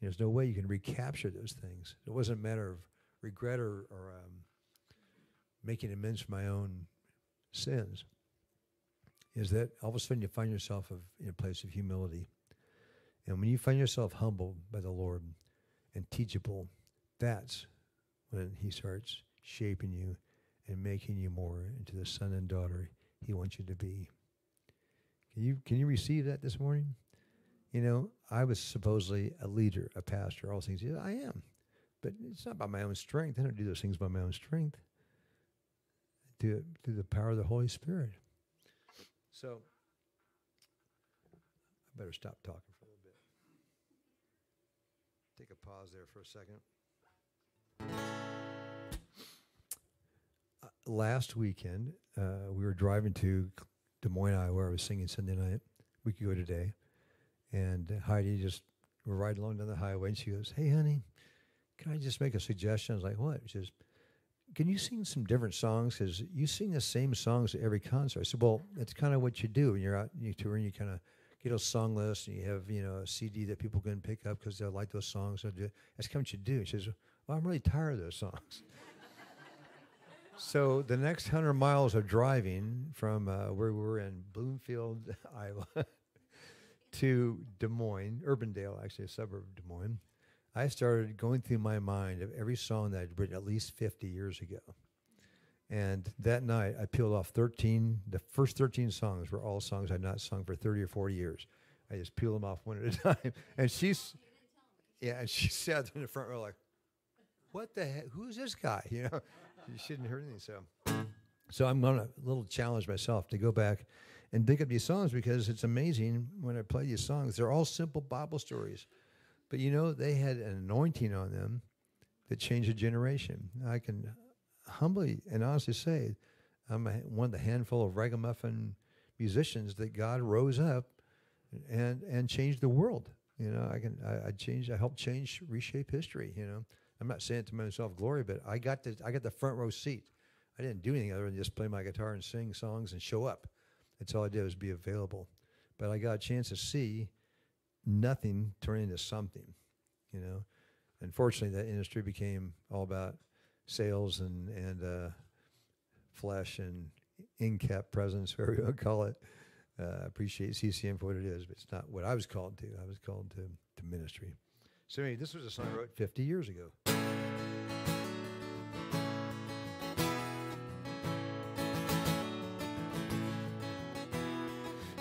There's no way you can recapture those things. It wasn't a matter of regret or, or um, making amends for my own sins is that all of a sudden you find yourself of, in a place of humility. And when you find yourself humbled by the Lord and teachable, that's when He starts shaping you and making you more into the son and daughter He wants you to be. You can you receive that this morning? You know, I was supposedly a leader, a pastor, all things. I am, but it's not by my own strength. I don't do those things by my own strength through, through the power of the Holy Spirit. So, I better stop talking for a little bit. Take a pause there for a second. Uh, last weekend, uh, we were driving to Des Moines, Iowa, where I was singing Sunday night, week ago today. And Heidi just, we're riding along down the highway, and she goes, Hey, honey, can I just make a suggestion? I was like, What? She says, can you sing some different songs? Because you sing the same songs at every concert. I said, well, that's kind of what you do when you're out you tour and you kind of get a song list and you have you know a CD that people can pick up because they like those songs. So that's kind of what you do. She says, well, I'm really tired of those songs. So the next hundred miles of driving from uh, where we were in Bloomfield, Iowa, to Des Moines, Urbandale, actually a suburb of Des Moines. I started going through my mind of every song that I'd written at least 50 years ago. And that night, I peeled off 13. The first 13 songs were all songs I'd not sung for 30 or 40 years. I just peeled them off one at a time. And she's, yeah, and she sat in the front row like, what the heck? Who's this guy? You know, you shouldn't hear anything. So, so I'm going to a little challenge myself to go back and dig up these songs because it's amazing when I play these songs. They're all simple Bible stories, but you know they had an anointing on them that changed a generation. I can humbly and honestly say I'm a, one of the handful of ragamuffin musicians that God rose up and and changed the world. You know, I can I, I changed I helped change reshape history. You know, I'm not saying it to myself glory, but I got the I got the front row seat. I didn't do anything other than just play my guitar and sing songs and show up. That's all I did was be available. But I got a chance to see nothing turn into something. You know, unfortunately, that industry became all about sales and and uh, flesh and in-cap presence, whatever you want to call it. Uh, appreciate CCM for what it is, but it's not what I was called to. I was called to, to ministry. So anyway, this was a song I wrote 50 years ago.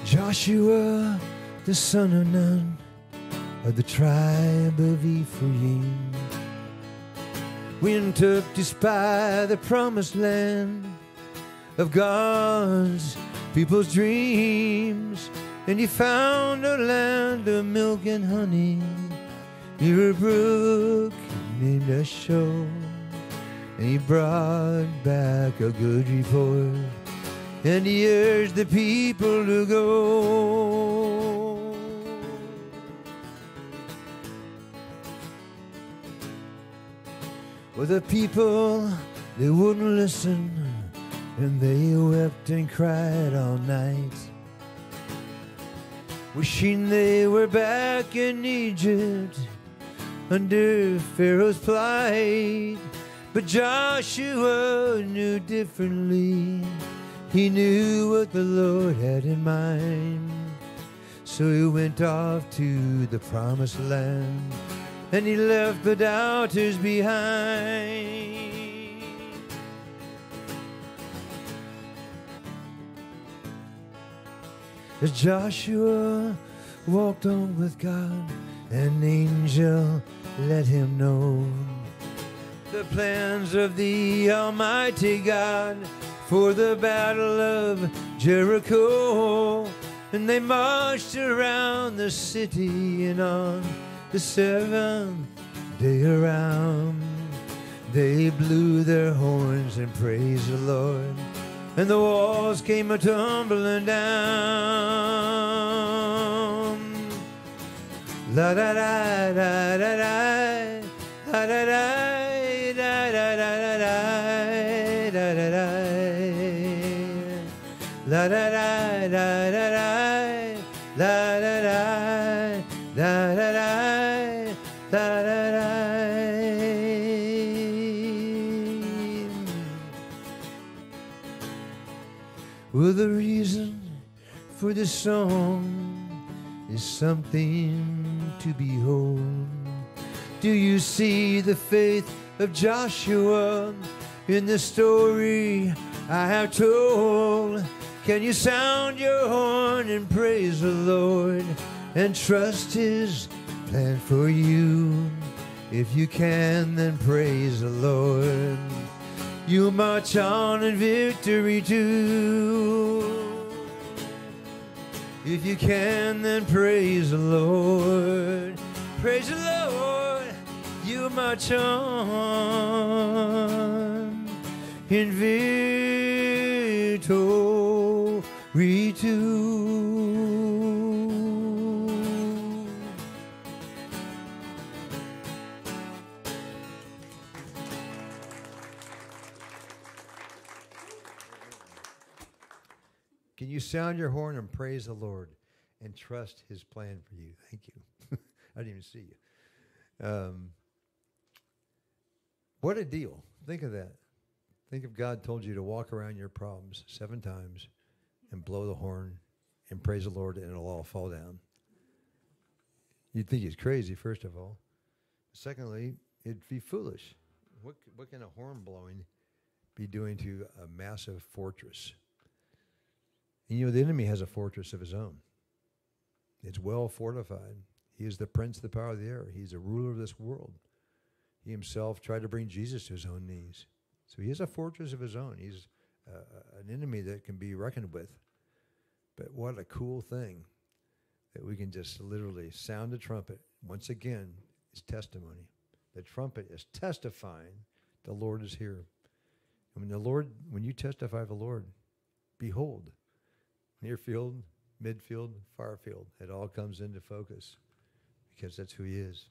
Joshua, the son of Nun, of the tribe of Ephraim, went up to spy the promised land of God's people's dreams. And he found a land of milk and honey near a brook named a shore. And you brought back a good report. And you urged the people to go. Well, the people, they wouldn't listen, and they wept and cried all night, wishing they were back in Egypt under Pharaoh's plight. But Joshua knew differently. He knew what the Lord had in mind. So he went off to the promised land and he left the doubters behind. As Joshua walked on with God, an angel let him know the plans of the Almighty God for the battle of Jericho. And they marched around the city and on the seventh day around. They blew their horns and praised the Lord, and the walls came a tumbling down. La da da da da da da da da da da da da da da da La da da da da da la da da da da da da da da Well, the reason for this song is something to behold. Do you see the faith of Joshua in the story I have told? Can you sound your horn and praise the Lord and trust His plan for you? If you can, then praise the Lord. You march on in victory too. If you can, then praise the Lord. Praise the Lord. You march on in victory too. Sound your horn and praise the Lord and trust his plan for you? Thank you. I didn't even see you. Um, what a deal. Think of that. Think if God told you to walk around your problems seven times and blow the horn and praise the Lord and it'll all fall down. You'd think he's crazy, first of all. Secondly, it'd be foolish. What, what can a horn blowing be doing to a massive fortress? And you know, the enemy has a fortress of his own. It's well fortified. He is the prince of the power of the air. He's the ruler of this world. he himself tried to bring Jesus to his own knees. So he has a fortress of his own. He's uh, an enemy that can be reckoned with. But what a cool thing that we can just literally sound the trumpet. Once again, it's testimony. The trumpet is testifying the Lord is here. And when the Lord, when you testify of the Lord, behold, near field, midfield, far field, it all comes into focus because that's who he is.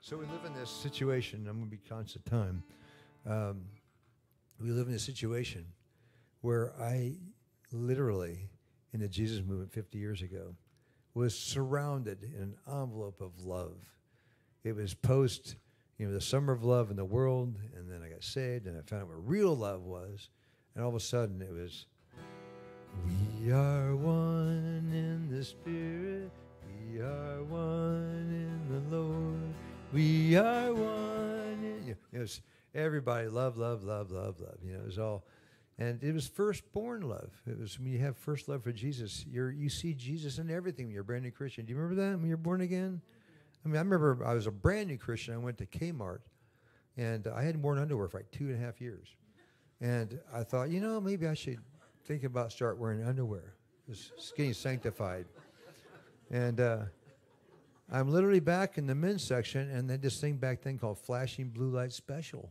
So we live in this situation. I'm going to be constant time. Um, we live in a situation where I literally, in the Jesus movement 50 years ago, was surrounded in an envelope of love. It was post, you know, the summer of love in the world, and then I got saved, and I found out what real love was, and all of a sudden it was, we are one in the Spirit, we are one in the Lord, we are one. In, you know, was everybody love, love, love, love, love. You know, it was all. And it was firstborn love. It was when you have first love for Jesus, you're, you see Jesus in everything when you're a brand new Christian. Do you remember that when you're born again? I mean, I remember I was a brand new Christian. I went to Kmart, and I hadn't worn underwear for like two and a half years. And I thought, you know, maybe I should think about start wearing underwear. Just getting sanctified. And uh, I'm literally back in the men's section, and they this thing back then called Flashing Blue Light Special.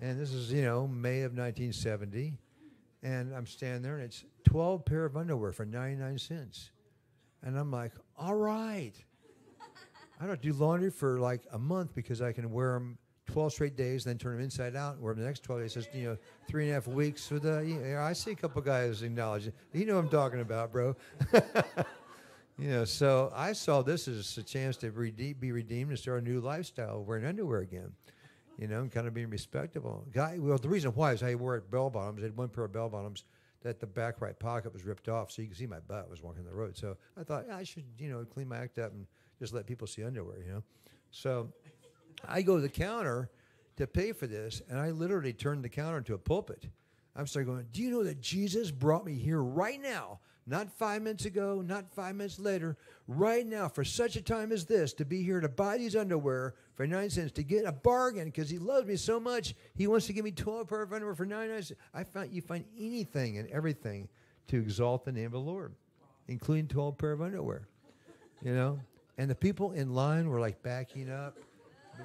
And this is, you know, May of 1970. And I'm standing there, and it's 12 pair of underwear for 99 cents. And I'm like, all right. I don't do laundry for like a month because I can wear them 12 straight days, then turn them inside out, them the next 12 days. Just, you know, three and a half weeks. With the, you know, I see a couple guys acknowledge it. You know what I'm talking about, bro. you know, so I saw this as a chance to rede- be redeemed and start a new lifestyle wearing underwear again you know, and kind of being respectable. Guy, well, the reason why is I wore bell bottoms. I had one pair of bell bottoms that the back right pocket was ripped off, so you can see my butt was walking the road. So I thought I should, you know, clean my act up and just let people see underwear, you know. So I go to the counter to pay for this, and I literally turned the counter into a pulpit. I'm starting going, Do you know that Jesus brought me here right now? Not five minutes ago, not five minutes later, right now, for such a time as this, to be here to buy these underwear for nine cents, to get a bargain because he loves me so much, he wants to give me 12 pair of underwear for 99 cents. I found you find anything and everything to exalt the name of the Lord, including 12 pair of underwear. You know? And the people in line were like backing up.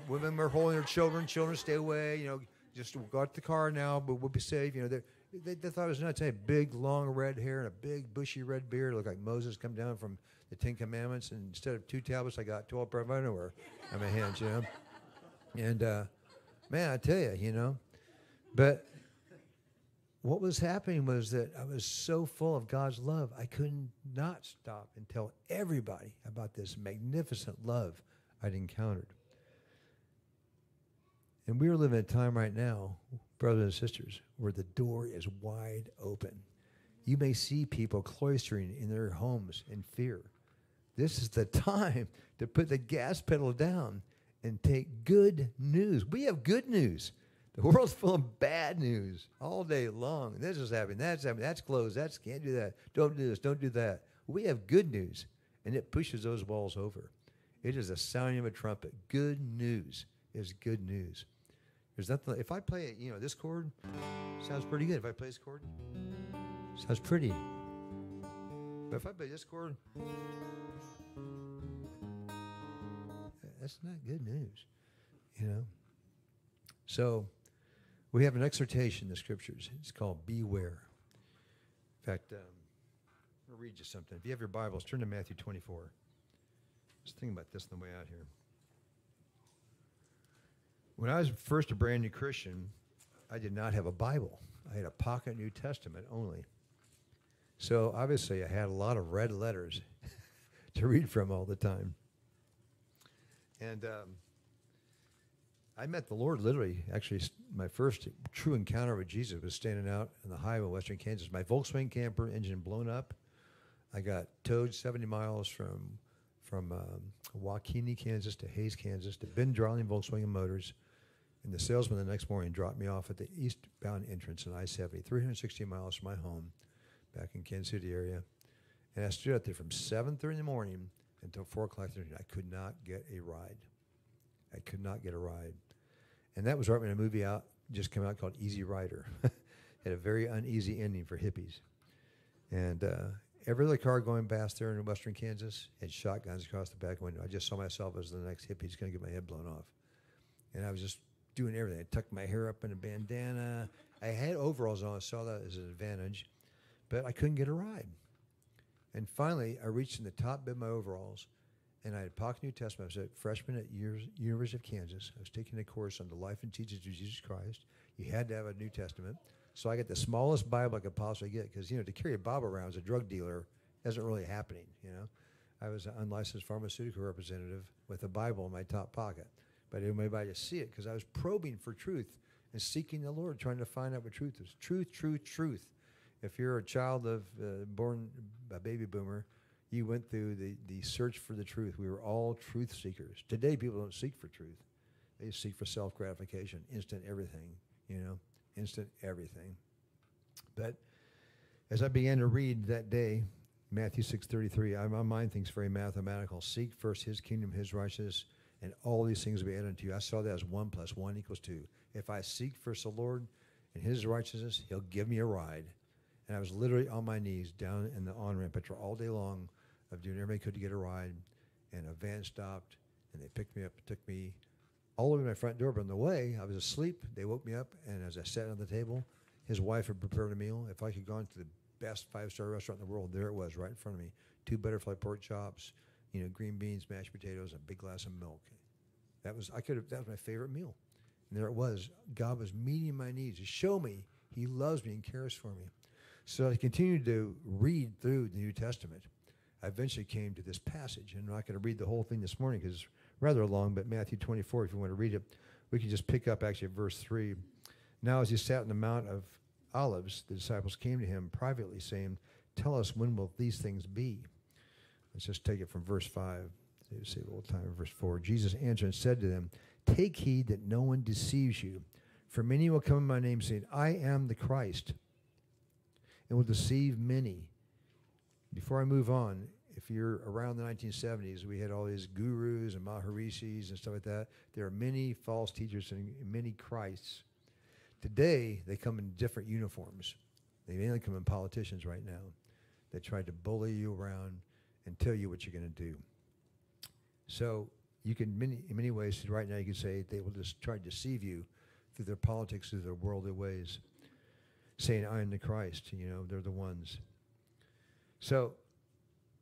Women were holding their children, children stay away, you know, just go out the car now, but we'll be safe. You know, they, they thought it was nuts. I had big, long red hair and a big, bushy red beard. It looked like Moses come down from the Ten Commandments. And instead of two tablets, I got 12 pair of underwear on my hands, you know. And, uh, man, I tell you, you know. But what was happening was that I was so full of God's love, I couldn't not stop and tell everybody about this magnificent love I'd encountered. And we are living a time right now, brothers and sisters, where the door is wide open. You may see people cloistering in their homes in fear. This is the time to put the gas pedal down and take good news. We have good news. The world's full of bad news all day long. This is happening, that's happening, that's closed, that's can't do that. Don't do this, don't do that. We have good news, and it pushes those walls over. It is a sounding of a trumpet. Good news is good news. There's nothing. If I play it, you know, this chord sounds pretty good. If I play this chord, sounds pretty. But if I play this chord, that's not good news, you know. So we have an exhortation in the scriptures. It's called "Beware." In fact, um, I'll read you something. If you have your Bibles, turn to Matthew 24. Just think about this on the way out here. When I was first a brand new Christian, I did not have a Bible. I had a pocket New Testament only. So obviously, I had a lot of red letters to read from all the time. And um, I met the Lord literally. Actually, my first true encounter with Jesus was standing out on the highway in western Kansas. My Volkswagen camper engine blown up. I got towed 70 miles from from um, Kansas to Hays, Kansas to Ben Darling Volkswagen Motors and the salesman the next morning dropped me off at the eastbound entrance on I 70, 360 miles from my home back in Kansas City area. And I stood out there from 7.30 in the morning until 4 o'clock in the afternoon. I could not get a ride. I could not get a ride. And that was right when a movie out just came out called Easy Rider. Had a very uneasy ending for hippies. And uh, every other car going past there in western Kansas had shotguns across the back window. I just saw myself as the next hippie who's going to get my head blown off. And I was just doing everything. I tucked my hair up in a bandana. I had overalls on. I saw that as an advantage, but I couldn't get a ride. And finally, I reached in the top bit of my overalls, and I had a Pocket New Testament. I was a freshman at Uni- University of Kansas. I was taking a course on the life and teachings of Jesus Christ. You had to have a New Testament. So I got the smallest Bible I could possibly get because, you know, to carry a Bible around as a drug dealer isn't really happening, you know. I was an unlicensed pharmaceutical representative with a Bible in my top pocket. But everybody to see it because I was probing for truth and seeking the Lord, trying to find out what truth is. Truth, truth, truth. If you're a child of uh, born a baby boomer, you went through the, the search for the truth. We were all truth seekers. Today, people don't seek for truth. They seek for self gratification, instant everything, you know, instant everything. But as I began to read that day, Matthew 6.33, my mind thinks very mathematical. Seek first his kingdom, his righteousness, and all these things will be added to you. I saw that as one plus one equals two. If I seek first the Lord and his righteousness, he'll give me a ride. And I was literally on my knees down in the on ramp all day long of doing everything I could to get a ride. And a van stopped and they picked me up, took me all to my front door. But on the way, I was asleep. They woke me up. And as I sat on the table, his wife had prepared a meal. If I could go into the best five star restaurant in the world, there it was right in front of me. Two butterfly pork chops, you know, green beans, mashed potatoes, a big glass of milk. That was I could have that was my favorite meal. And there it was. God was meeting my needs to show me He loves me and cares for me. So I continued to read through the New Testament. I eventually came to this passage, and I'm not going to read the whole thing this morning because it's rather long, but Matthew 24, if you want to read it, we can just pick up actually at verse 3. Now, as he sat in the Mount of Olives, the disciples came to him privately, saying, Tell us, when will these things be? Let's just take it from verse 5. Save a little time. Verse 4. Jesus answered and said to them, Take heed that no one deceives you. For many will come in my name, saying, I am the Christ, and will deceive many. Before I move on, if you're around the 1970s, we had all these gurus and Maharishis and stuff like that. There are many false teachers and many Christs. Today, they come in different uniforms. They mainly come in politicians right now that try to bully you around and tell you what you're going to do. So you can, many, in many ways, right now you can say they will just try to deceive you through their politics, through their worldly ways, saying, I am the Christ. You know, they're the ones. So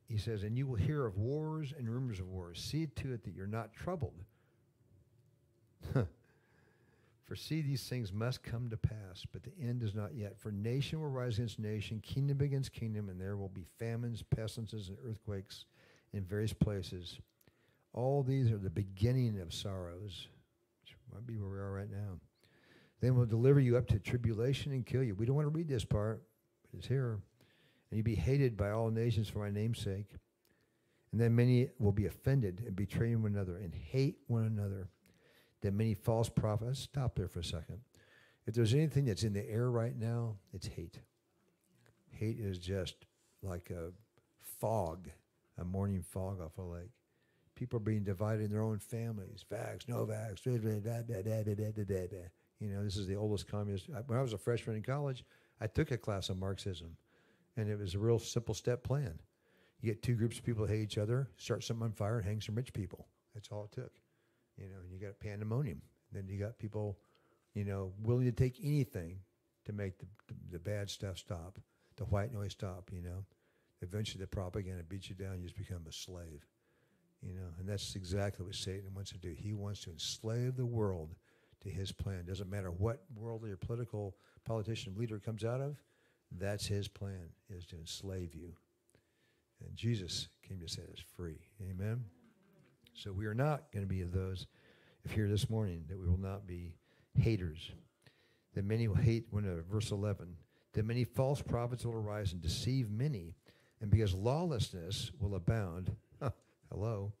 he says, and you will hear of wars and rumors of wars. See to it that you're not troubled. For see, these things must come to pass, but the end is not yet. For nation will rise against nation, kingdom against kingdom, and there will be famines, pestilences, and earthquakes in various places. All these are the beginning of sorrows, which might be where we are right now. Then will deliver you up to tribulation and kill you. We don't want to read this part, but it's here. And you'll be hated by all nations for my name's sake. And then many will be offended and betray one another and hate one another that many false prophets, stop there for a second. If there's anything that's in the air right now, it's hate. Hate is just like a fog, a morning fog off a lake. People are being divided in their own families. Vax, no vax, you know, this is the oldest communist. When I was a freshman in college, I took a class on Marxism, and it was a real simple step plan. You get two groups of people to hate each other, start something on fire, and hang some rich people. That's all it took you know, and you got pandemonium. Then you got people, you know, willing to take anything to make the, the, bad stuff stop, the white noise stop, you know. Eventually the propaganda beats you down, you just become a slave, you know. And that's exactly what Satan wants to do. He wants to enslave the world to his plan. Doesn't matter what worldly or political politician leader comes out of, that's his plan, is to enslave you. And Jesus came to set us free. Amen. So we are not going to be of those, if here this morning, that we will not be haters. That many will hate, when uh, verse 11, that many false prophets will arise and deceive many. And because lawlessness will abound, hello,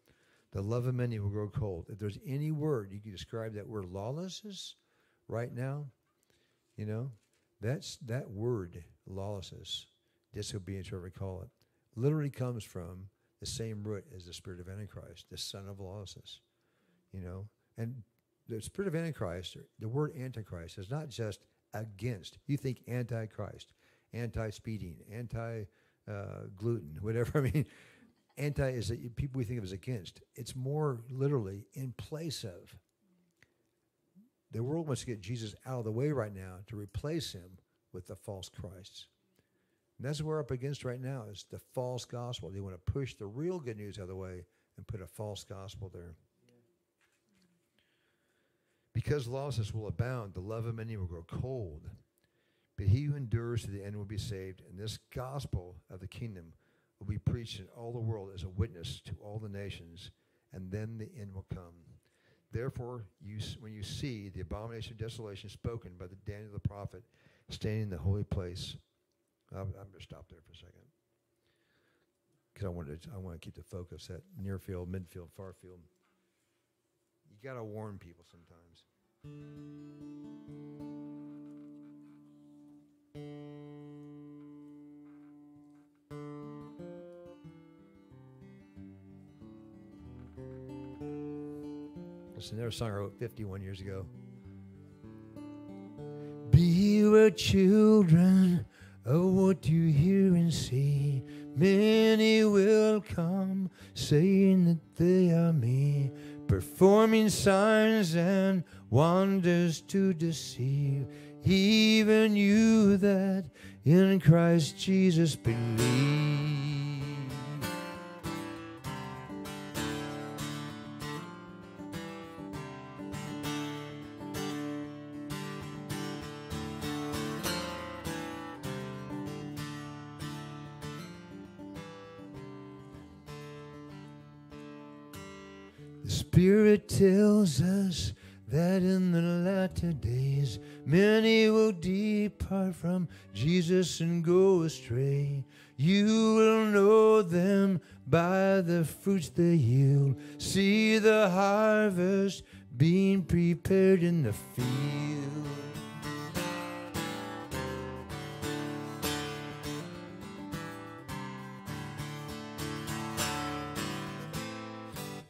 the love of many will grow cold. If there's any word you can describe that word lawlessness right now, you know, that's that word lawlessness, disobedience, whatever we call it, literally comes from the same root as the spirit of Antichrist, the son of lawlessness. You know, And the spirit of Antichrist, the word Antichrist, is not just against. You think Antichrist, anti speeding, anti uh, gluten, whatever. I mean, anti is that people we think of as against. It's more literally in place of. The world wants to get Jesus out of the way right now to replace him with the false Christs. And that's what we're up against right now is the false gospel. They want to push the real good news out of the way and put a false gospel there. Because lawlessness will abound, the love of many will grow cold. But he who endures to the end will be saved, and this gospel of the kingdom will be preached in all the world as a witness to all the nations, and then the end will come. Therefore, you, when you see the abomination of desolation spoken by the Daniel the prophet standing in the holy place, I'm, I'm going to stop there for a second because I want to I want to keep the focus at near field, midfield, far field. You got to warn people sometimes. It's another song I wrote 51 years ago. Beware, children, of what you hear and see. Many will come, saying that they are me, performing signs and wonders to deceive even you that in Christ Jesus believe. That in the latter days many will depart from Jesus and go astray. You will know them by the fruits they yield. See the harvest being prepared in the field.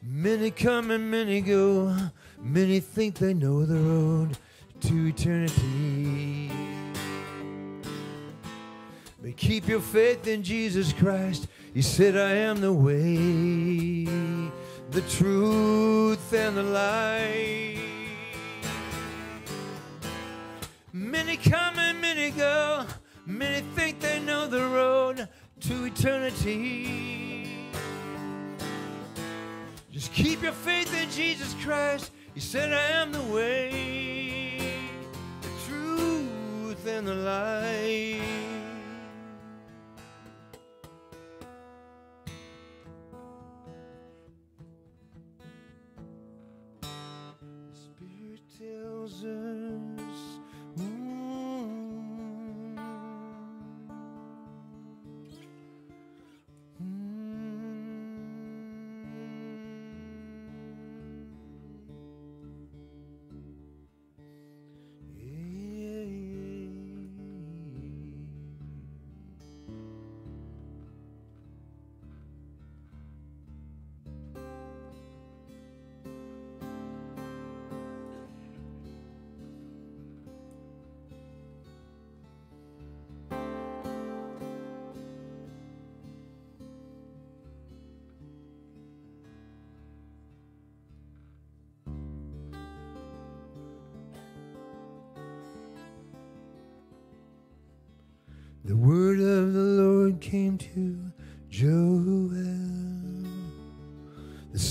Many come and many go. Many think they know the road to eternity. But keep your faith in Jesus Christ. He said, I am the way, the truth, and the light. Many come and many go. Many think they know the road to eternity. Just keep your faith in Jesus Christ. He said, I am the way, the truth, and the light.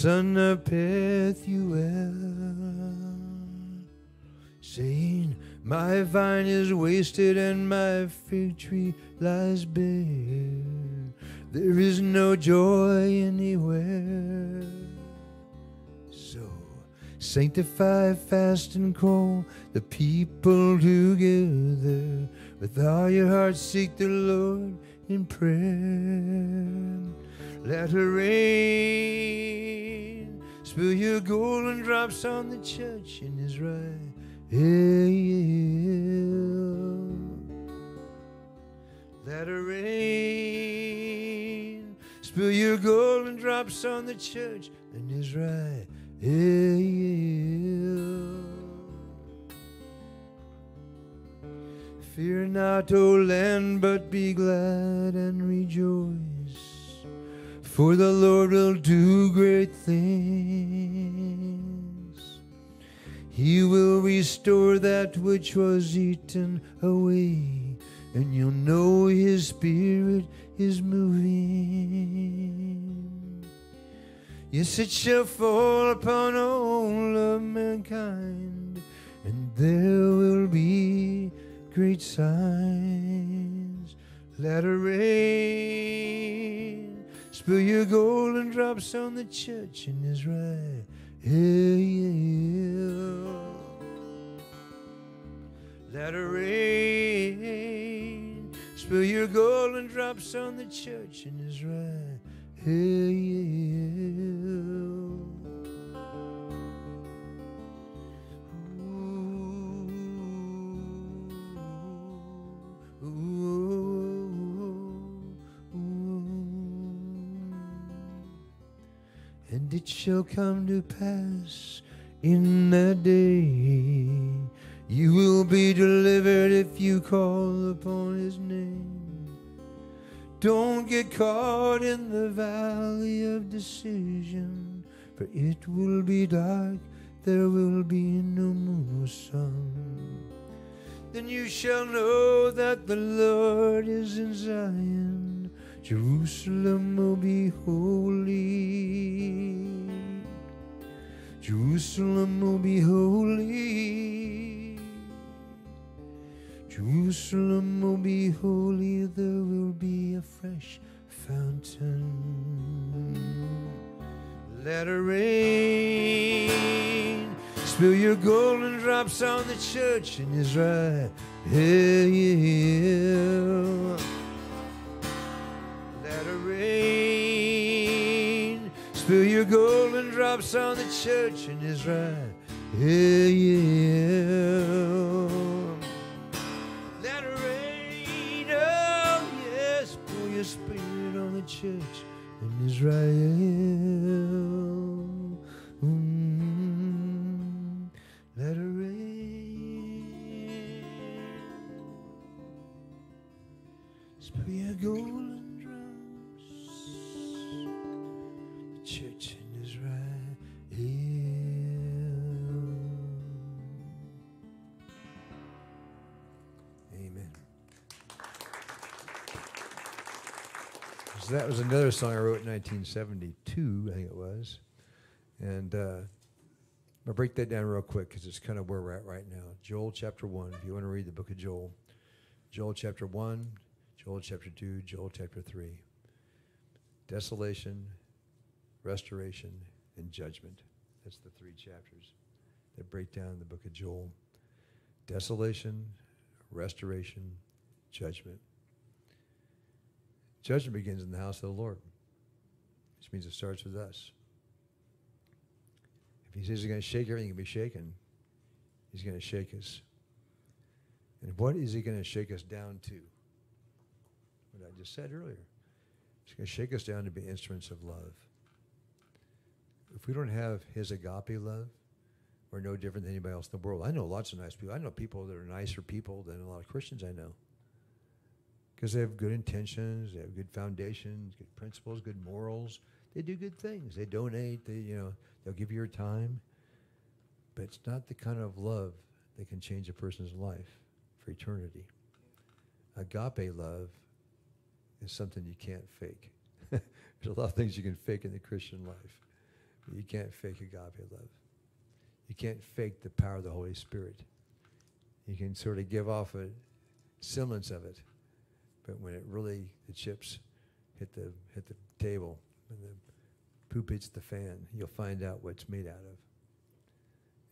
Of Pethuel, saying, My vine is wasted and my fig tree lies bare. There is no joy anywhere. So sanctify, fast, and call the people together. With all your heart, seek the Lord in prayer. Let it rain spill your golden drops on the church in Israel. Let it rain spill your golden drops on the church in Israel. Fear not, O land, but be glad and rejoice for the Lord will do great things. He will restore that which was eaten away, and you'll know His Spirit is moving. Yes, it shall fall upon all of mankind, and there will be great signs. Let it rain, spill your golden drops on the church in Israel. Let it rain, spill your golden drops on the church in Israel. It shall come to pass in that day you will be delivered if you call upon his name. Don't get caught in the valley of decision, for it will be dark, there will be no moon or sun. Then you shall know that the Lord is in Zion. Jerusalem will be holy. Jerusalem will be holy. Jerusalem will be holy. There will be a fresh fountain. Let it rain. Spill your golden drops on the church in Israel. Yeah, yeah. Spill your golden drops on the church in Israel. Yeah, yeah. Let it rain. Oh, yes. Pour your spirit on the church in Israel. So that was another song I wrote in 1972, I think it was. And uh, I'll break that down real quick because it's kind of where we're at right now. Joel chapter 1, if you want to read the book of Joel. Joel chapter 1, Joel chapter 2, Joel chapter 3. Desolation, restoration, and judgment. That's the three chapters that break down the book of Joel. Desolation, restoration, judgment. Judgment begins in the house of the Lord, which means it starts with us. If he says he's going to shake everything, can be shaken. He's going to shake us. And what is he going to shake us down to? What I just said earlier. He's going to shake us down to be instruments of love. If we don't have his agape love, we're no different than anybody else in the world. I know lots of nice people. I know people that are nicer people than a lot of Christians I know. Because they have good intentions, they have good foundations, good principles, good morals. They do good things. They donate, they, you know, they'll give you your time. But it's not the kind of love that can change a person's life for eternity. Agape love is something you can't fake. There's a lot of things you can fake in the Christian life, but you can't fake agape love. You can't fake the power of the Holy Spirit. You can sort of give off a semblance of it, but when it really the chips hit the hit the table and the poop hits the fan, you'll find out what's made out of.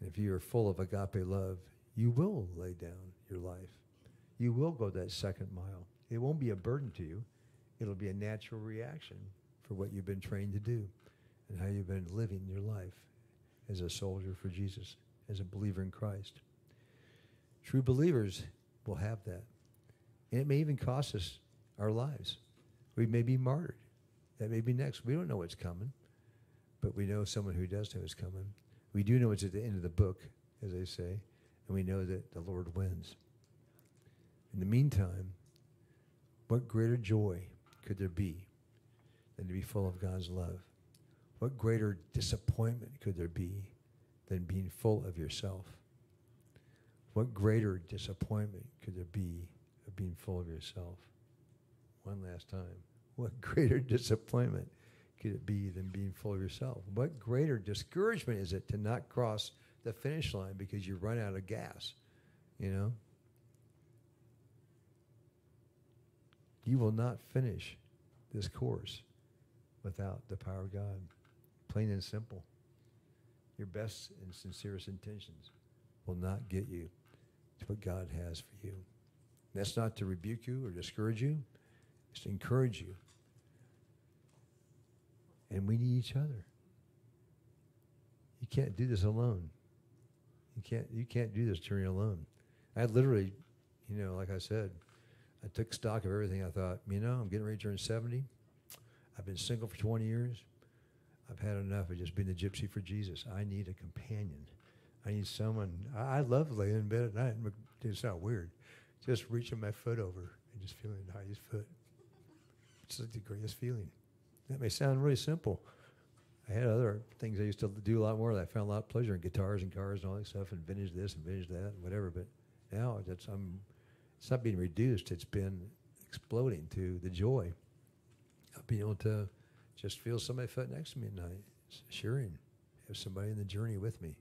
And if you are full of agape love, you will lay down your life. You will go that second mile. It won't be a burden to you. It'll be a natural reaction for what you've been trained to do and how you've been living your life as a soldier for Jesus, as a believer in Christ. True believers will have that. And it may even cost us our lives. We may be martyred. That may be next. We don't know what's coming, but we know someone who does know what's coming. We do know it's at the end of the book, as they say, and we know that the Lord wins. In the meantime, what greater joy could there be than to be full of God's love? What greater disappointment could there be than being full of yourself? What greater disappointment could there be of being full of yourself? One last time. What greater disappointment could it be than being full of yourself? What greater discouragement is it to not cross the finish line because you run out of gas? You know? You will not finish this course without the power of God. Plain and simple. Your best and sincerest intentions will not get you to what God has for you. That's not to rebuke you or discourage you, it's to encourage you. And we need each other. You can't do this alone. You can't you can't do this journey alone. I literally, you know, like I said, I took stock of everything. I thought, you know, I'm getting ready to turn 70. I've been single for 20 years. I've had enough of just being a gypsy for Jesus. I need a companion. I need someone. I, I love laying in bed at night. It's not weird. Just reaching my foot over and just feeling Heidi's foot. It's like the greatest feeling. That may sound really simple. I had other things I used to do a lot more. That I found a lot of pleasure in guitars and cars and all that stuff, and vintage this and vintage that, and whatever. But now that's I'm, it's not being reduced. It's been exploding to the joy of being able to just feel somebody foot next to me at night, sharing, have somebody in the journey with me.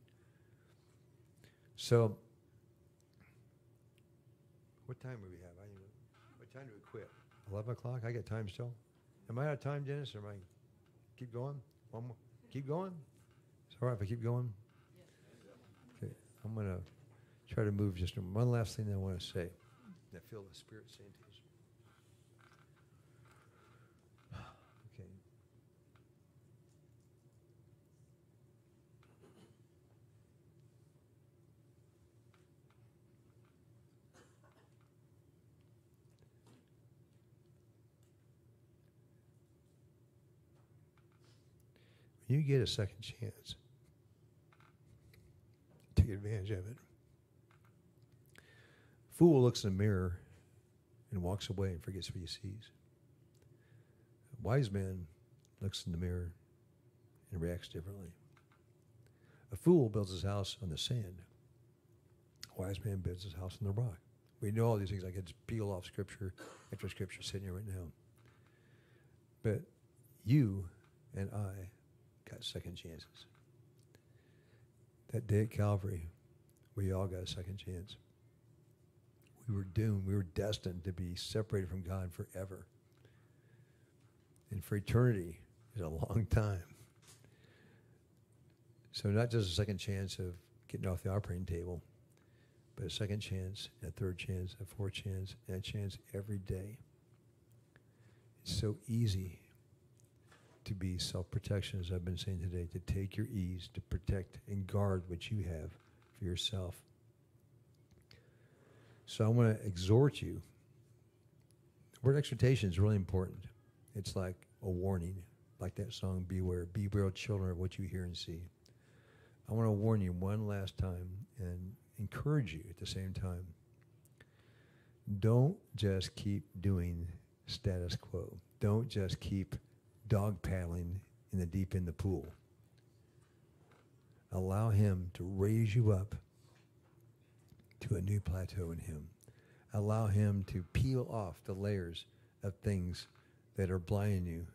So, what time do we have? I what time do we quit? Eleven o'clock. I got time still. Am I out of time, Dennis? Or am I keep going? One more. Keep going. It's all right if I keep going. Okay. I'm gonna try to move. Just one last thing that I want to say. I feel the Spirit saying to us. Okay. When you get a second chance, take advantage of it. Fool looks in the mirror and walks away and forgets what he sees. A wise man looks in the mirror and reacts differently. A fool builds his house on the sand. A wise man builds his house on the rock. We know all these things. I could peel off scripture after scripture sitting here right now. But you and I got second chances. That day at Calvary, we all got a second chance. We were doomed. We were destined to be separated from God forever. And for eternity is a long time. So, not just a second chance of getting off the operating table, but a second chance, a third chance, a fourth chance, and a chance every day. It's so easy to be self protection, as I've been saying today, to take your ease, to protect and guard what you have for yourself. So I want to exhort you. The word exhortation is really important. It's like a warning, like that song, Beware. Beware, children, of what you hear and see. I want to warn you one last time and encourage you at the same time. Don't just keep doing status quo. Don't just keep dog paddling in the deep in the pool. Allow him to raise you up to a new plateau in him. Allow him to peel off the layers of things that are blinding you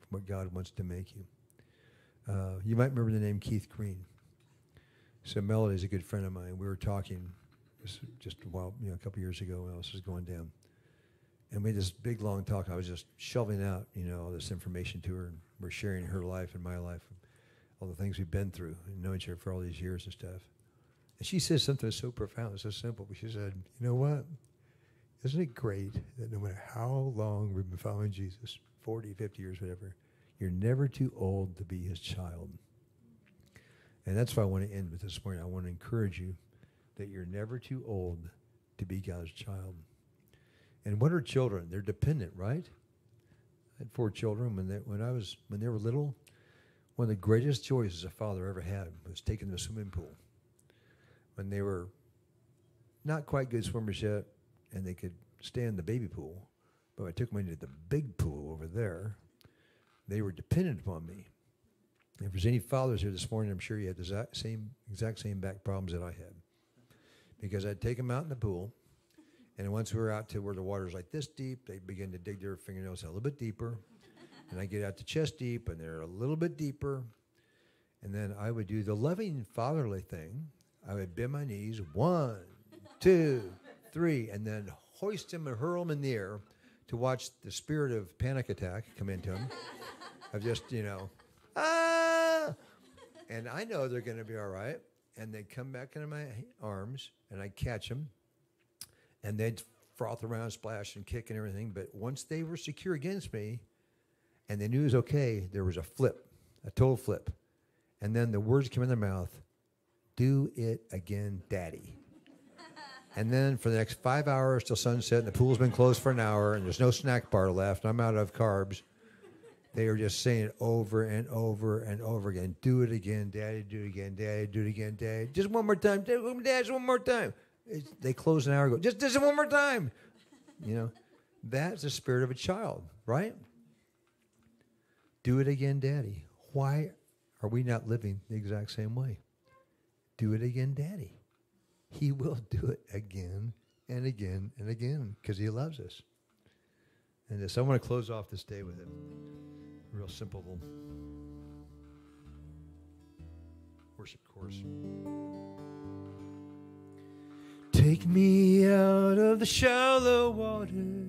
from what God wants to make you. Uh, you might remember the name Keith Green. So Melody is a good friend of mine. We were talking just, just a while, you know, a couple years ago when all this was going down. And we had this big long talk. I was just shoving out, you know, all this information to her, and we're sharing her life and my life, and all the things we've been through, and knowing each other for all these years and stuff. And she said something so profound, so simple. But she said, "You know what? Isn't it great that no matter how long we've been following Jesus, 40, 50 years, whatever, you're never too old to be his child." And that's why I want to end with this morning. I want to encourage you that you're never too old to be God's child. And what are children? They're dependent, right? I had four children when they, when I was when they were little. One of the greatest joys a father ever had was taking them to the swimming pool. When they were not quite good swimmers yet, and they could stay in the baby pool. But I took them into the big pool over there, they were dependent upon me. If there's any fathers here this morning, I'm sure you had the exact same, exact same back problems that I had. Because I'd take them out in the pool, and once we were out to where the water's like this deep, they begin to dig their fingernails a little bit deeper. And I get out to chest deep, and they're a little bit deeper. And then I would do the loving fatherly thing. I would bend my knees, one, two, three, and then hoist him and hurl him in the air to watch the spirit of panic attack come into him. of just, you know, ah! And I know they're going to be all right. And they'd come back into my arms, and I'd catch them, and they'd froth around, splash, and kick and everything. But once they were secure against me, and they knew it was okay, there was a flip, a total flip. And then the words came in their mouth, do it again, daddy. And then for the next five hours till sunset, and the pool's been closed for an hour, and there's no snack bar left, and I'm out of carbs. They are just saying it over and over and over again, do it again, daddy, do it again, daddy, do it again, daddy. Just one more time, dad, just one more time. It's, they close an hour ago, just, just one more time. You know, that's the spirit of a child, right? Do it again, daddy. Why are we not living the exact same way? Do it again, daddy. He will do it again and again and again because he loves us. And so I want to close off this day with a real simple worship course. Take me out of the shallow water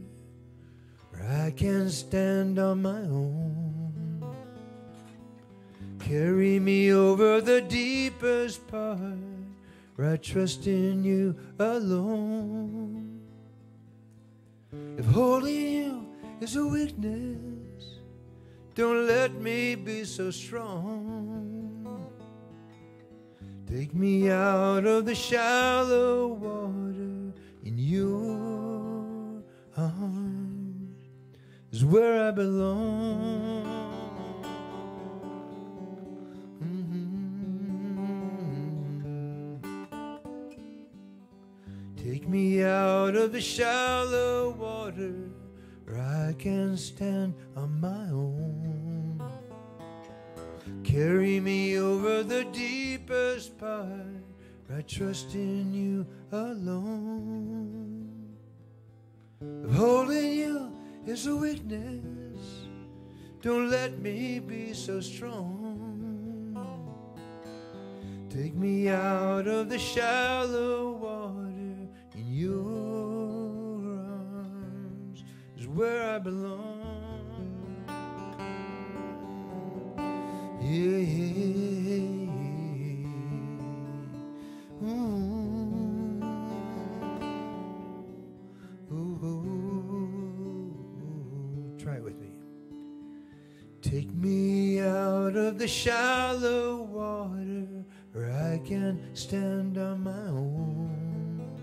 where I can stand on my own. Carry me over the deepest part where I trust in you alone. If holding you is a weakness, don't let me be so strong. Take me out of the shallow water in your arms is where I belong. Take me out of the shallow water where I can stand on my own. Carry me over the deepest part I trust in you alone. Holding you is a weakness, don't let me be so strong. Take me out of the shallow water in your arms is where I belong. Try it with me. Take me out of the shallow water where I can stand on my own.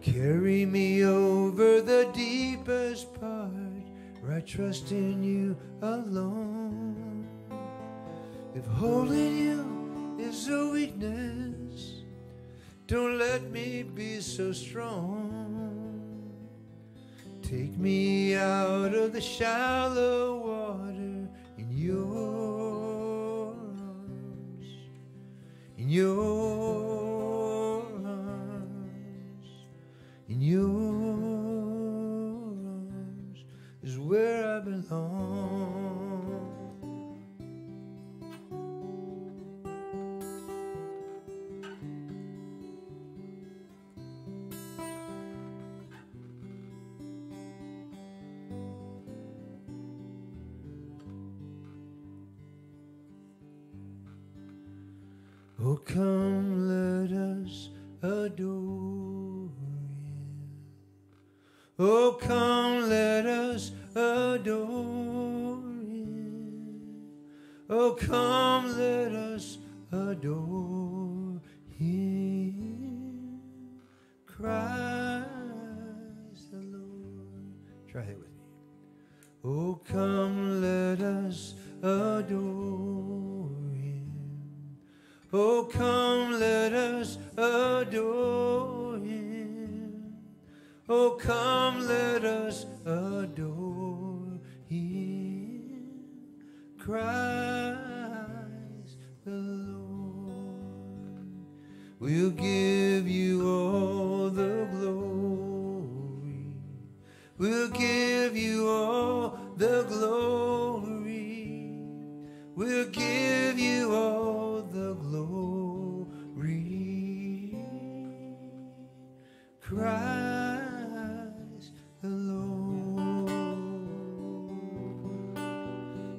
Carry me over the deepest part where I trust in you alone. If holding you is a weakness, don't let me be so strong. Take me out of the shallow water in your arms, in your come, let us adore Him. Oh, come, let us adore Him. Oh, come, let us adore Him. Christ the Lord. Try it with me. Oh, come, let us adore. Oh, come, let us adore Him. Oh, come, let us adore Him, Christ the Lord. We'll give you all the glory. We'll give you all the glory. We'll give you all glory. Christ Lord.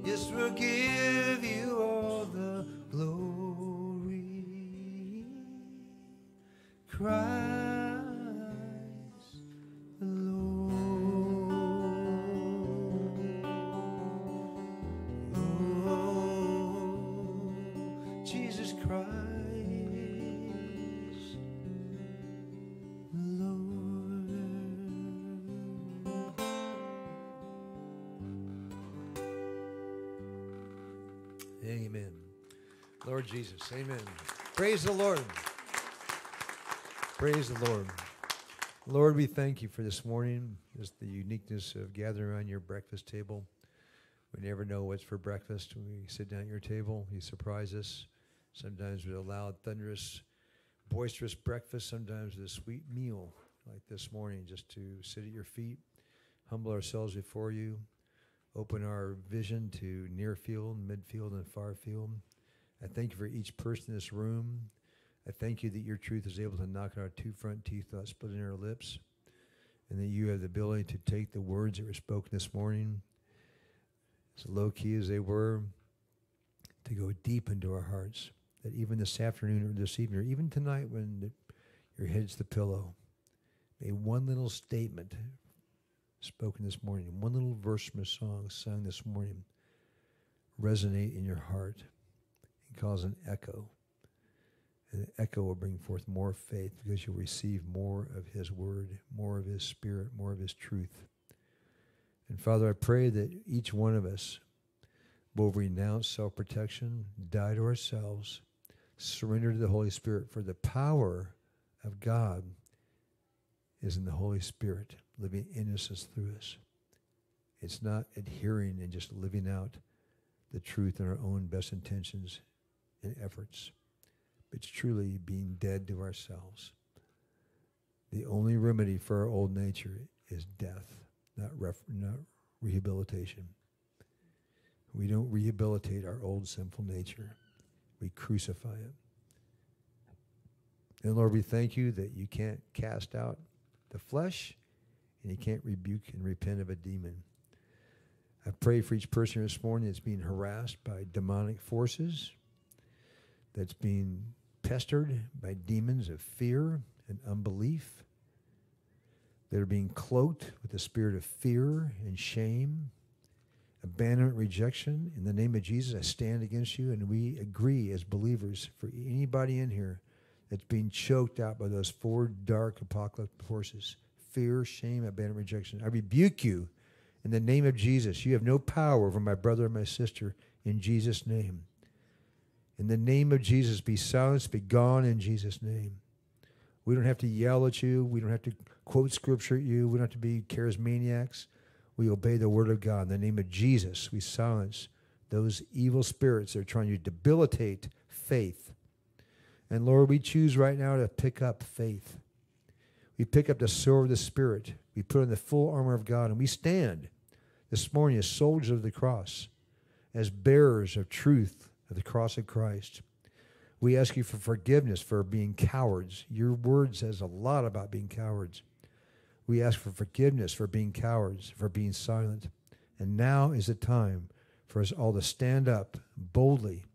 Yes, we'll give you all the glory. Christ Lord Jesus, amen. Praise the Lord. Praise the Lord. Lord, we thank you for this morning, just the uniqueness of gathering around your breakfast table. We never know what's for breakfast when we sit down at your table. You surprise us. Sometimes with a loud, thunderous, boisterous breakfast, sometimes with a sweet meal like this morning, just to sit at your feet, humble ourselves before you, open our vision to near field, midfield, and far field. I thank you for each person in this room. I thank you that your truth is able to knock out our two front teeth without splitting our lips, and that you have the ability to take the words that were spoken this morning, as low key as they were, to go deep into our hearts. That even this afternoon or this evening, or even tonight when the, your head's the pillow, may one little statement spoken this morning, one little verse from a song sung this morning resonate in your heart and cause an echo. And the echo will bring forth more faith because you'll receive more of His Word, more of His Spirit, more of His truth. And Father, I pray that each one of us will renounce self protection, die to ourselves, surrender to the Holy Spirit, for the power of God is in the Holy Spirit living in us as through us. It's not adhering and just living out the truth in our own best intentions and efforts. It's truly being dead to ourselves. The only remedy for our old nature is death, not, ref- not rehabilitation. We don't rehabilitate our old sinful nature, we crucify it. And Lord, we thank you that you can't cast out the flesh and you can't rebuke and repent of a demon. I pray for each person this morning that's being harassed by demonic forces, that's being pestered by demons of fear and unbelief, that are being cloaked with the spirit of fear and shame, abandonment, rejection. In the name of Jesus, I stand against you, and we agree as believers for anybody in here that's being choked out by those four dark apocalyptic forces fear, shame, abandonment, rejection. I rebuke you in the name of Jesus. You have no power over my brother and my sister in Jesus' name. In the name of Jesus, be silenced, be gone in Jesus' name. We don't have to yell at you. We don't have to quote scripture at you. We don't have to be charismaniacs. We obey the word of God. In the name of Jesus, we silence those evil spirits that are trying to debilitate faith. And Lord, we choose right now to pick up faith. We pick up the sword of the Spirit. We put on the full armor of God, and we stand this morning as soldiers of the cross, as bearers of truth of the cross of Christ. We ask you for forgiveness for being cowards. Your word says a lot about being cowards. We ask for forgiveness for being cowards, for being silent. And now is the time for us all to stand up boldly.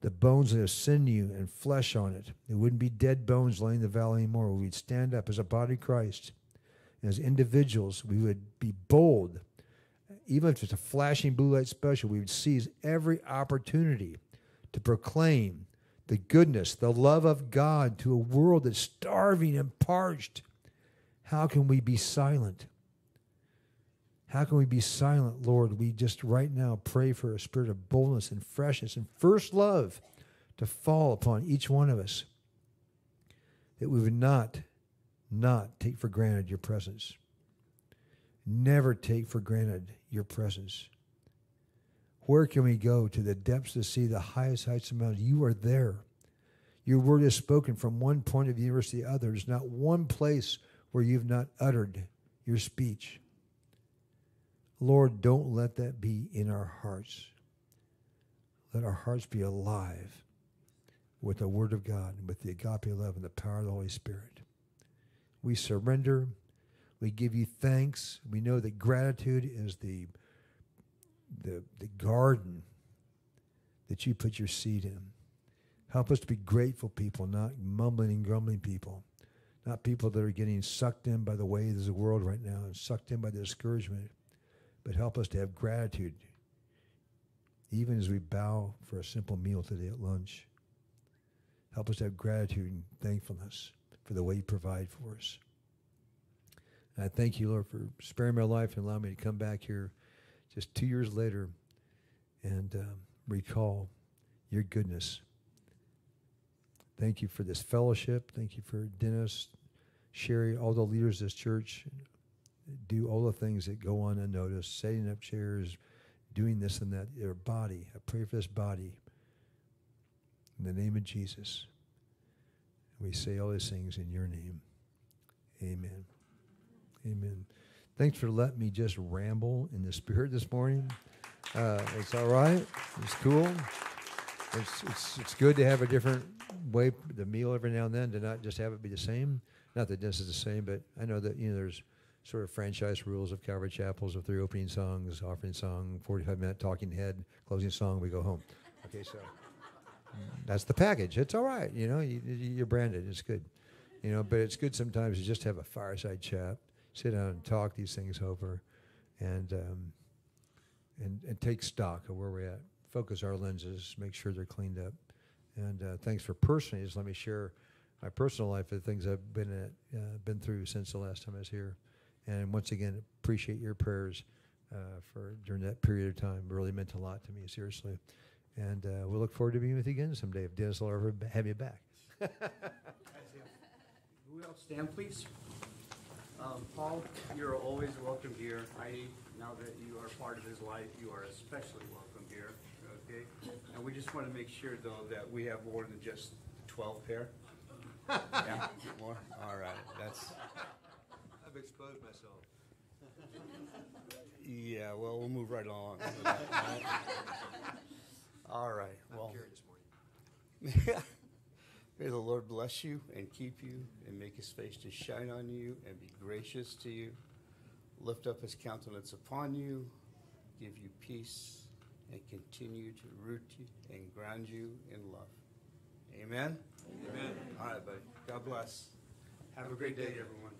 The bones that have sinew and flesh on it. It wouldn't be dead bones laying in the valley anymore. We'd stand up as a body of Christ. And as individuals, we would be bold. Even if it's a flashing blue light special, we would seize every opportunity to proclaim the goodness, the love of God to a world that's starving and parched. How can we be silent? How can we be silent, Lord? We just right now pray for a spirit of boldness and freshness and first love to fall upon each one of us. That we would not not take for granted your presence. Never take for granted your presence. Where can we go to the depths to see the highest heights of mountains? You are there. Your word is spoken from one point of the universe to the other. There's not one place where you've not uttered your speech. Lord, don't let that be in our hearts. Let our hearts be alive with the Word of God and with the agape love and the power of the Holy Spirit. We surrender. We give you thanks. We know that gratitude is the, the, the garden that you put your seed in. Help us to be grateful people, not mumbling and grumbling people, not people that are getting sucked in by the ways of the world right now and sucked in by the discouragement, but help us to have gratitude, even as we bow for a simple meal today at lunch. Help us to have gratitude and thankfulness for the way you provide for us. I thank you, Lord, for sparing my life and allowing me to come back here just two years later and um, recall your goodness. Thank you for this fellowship. Thank you for Dennis, Sherry, all the leaders of this church. Do all the things that go on unnoticed, setting up chairs, doing this and that. Their body. I pray for this body. In the name of Jesus. We say all these things in your name. Amen. Amen. Thanks for letting me just ramble in the spirit this morning. Uh, it's all right. It's cool. It's, it's, it's good to have a different way, the meal every now and then, to not just have it be the same. Not that this is the same, but I know that, you know, there's sort of franchise rules of Calvary Chapels of three opening songs, offering song, 45 minute talking head, closing song, we go home. Okay, so that's the package. It's all right. You know, you, you're branded. It's good. You know, but it's good sometimes to just have a fireside chat, sit down and talk these things over, and um, and and take stock of where we're at. Focus our lenses, make sure they're cleaned up. And uh, thanks for personally. Just let me share my personal life, the things I've been at, uh, been through since the last time I was here. And once again, appreciate your prayers uh, for during that period of time. It really meant a lot to me, seriously. And uh, we'll look forward to being with you again someday if Dennis will ever have you back. Who else? Stand, please. Um, Paul, you're always welcome here. Heidi, now that you are part of his life, you are especially welcome here, okay? And we just want to make sure, though, that we have more than just 12 pair. Yeah, more? All right, that's, I've exposed myself. yeah, well, we'll move right along. All right, well. Carried this morning. May the Lord bless you and keep you and make his face to shine on you and be gracious to you. Lift up his countenance upon you, give you peace, and continue to root you and ground you in love. Amen? Amen. All right, buddy. God bless. Have a great day, everyone.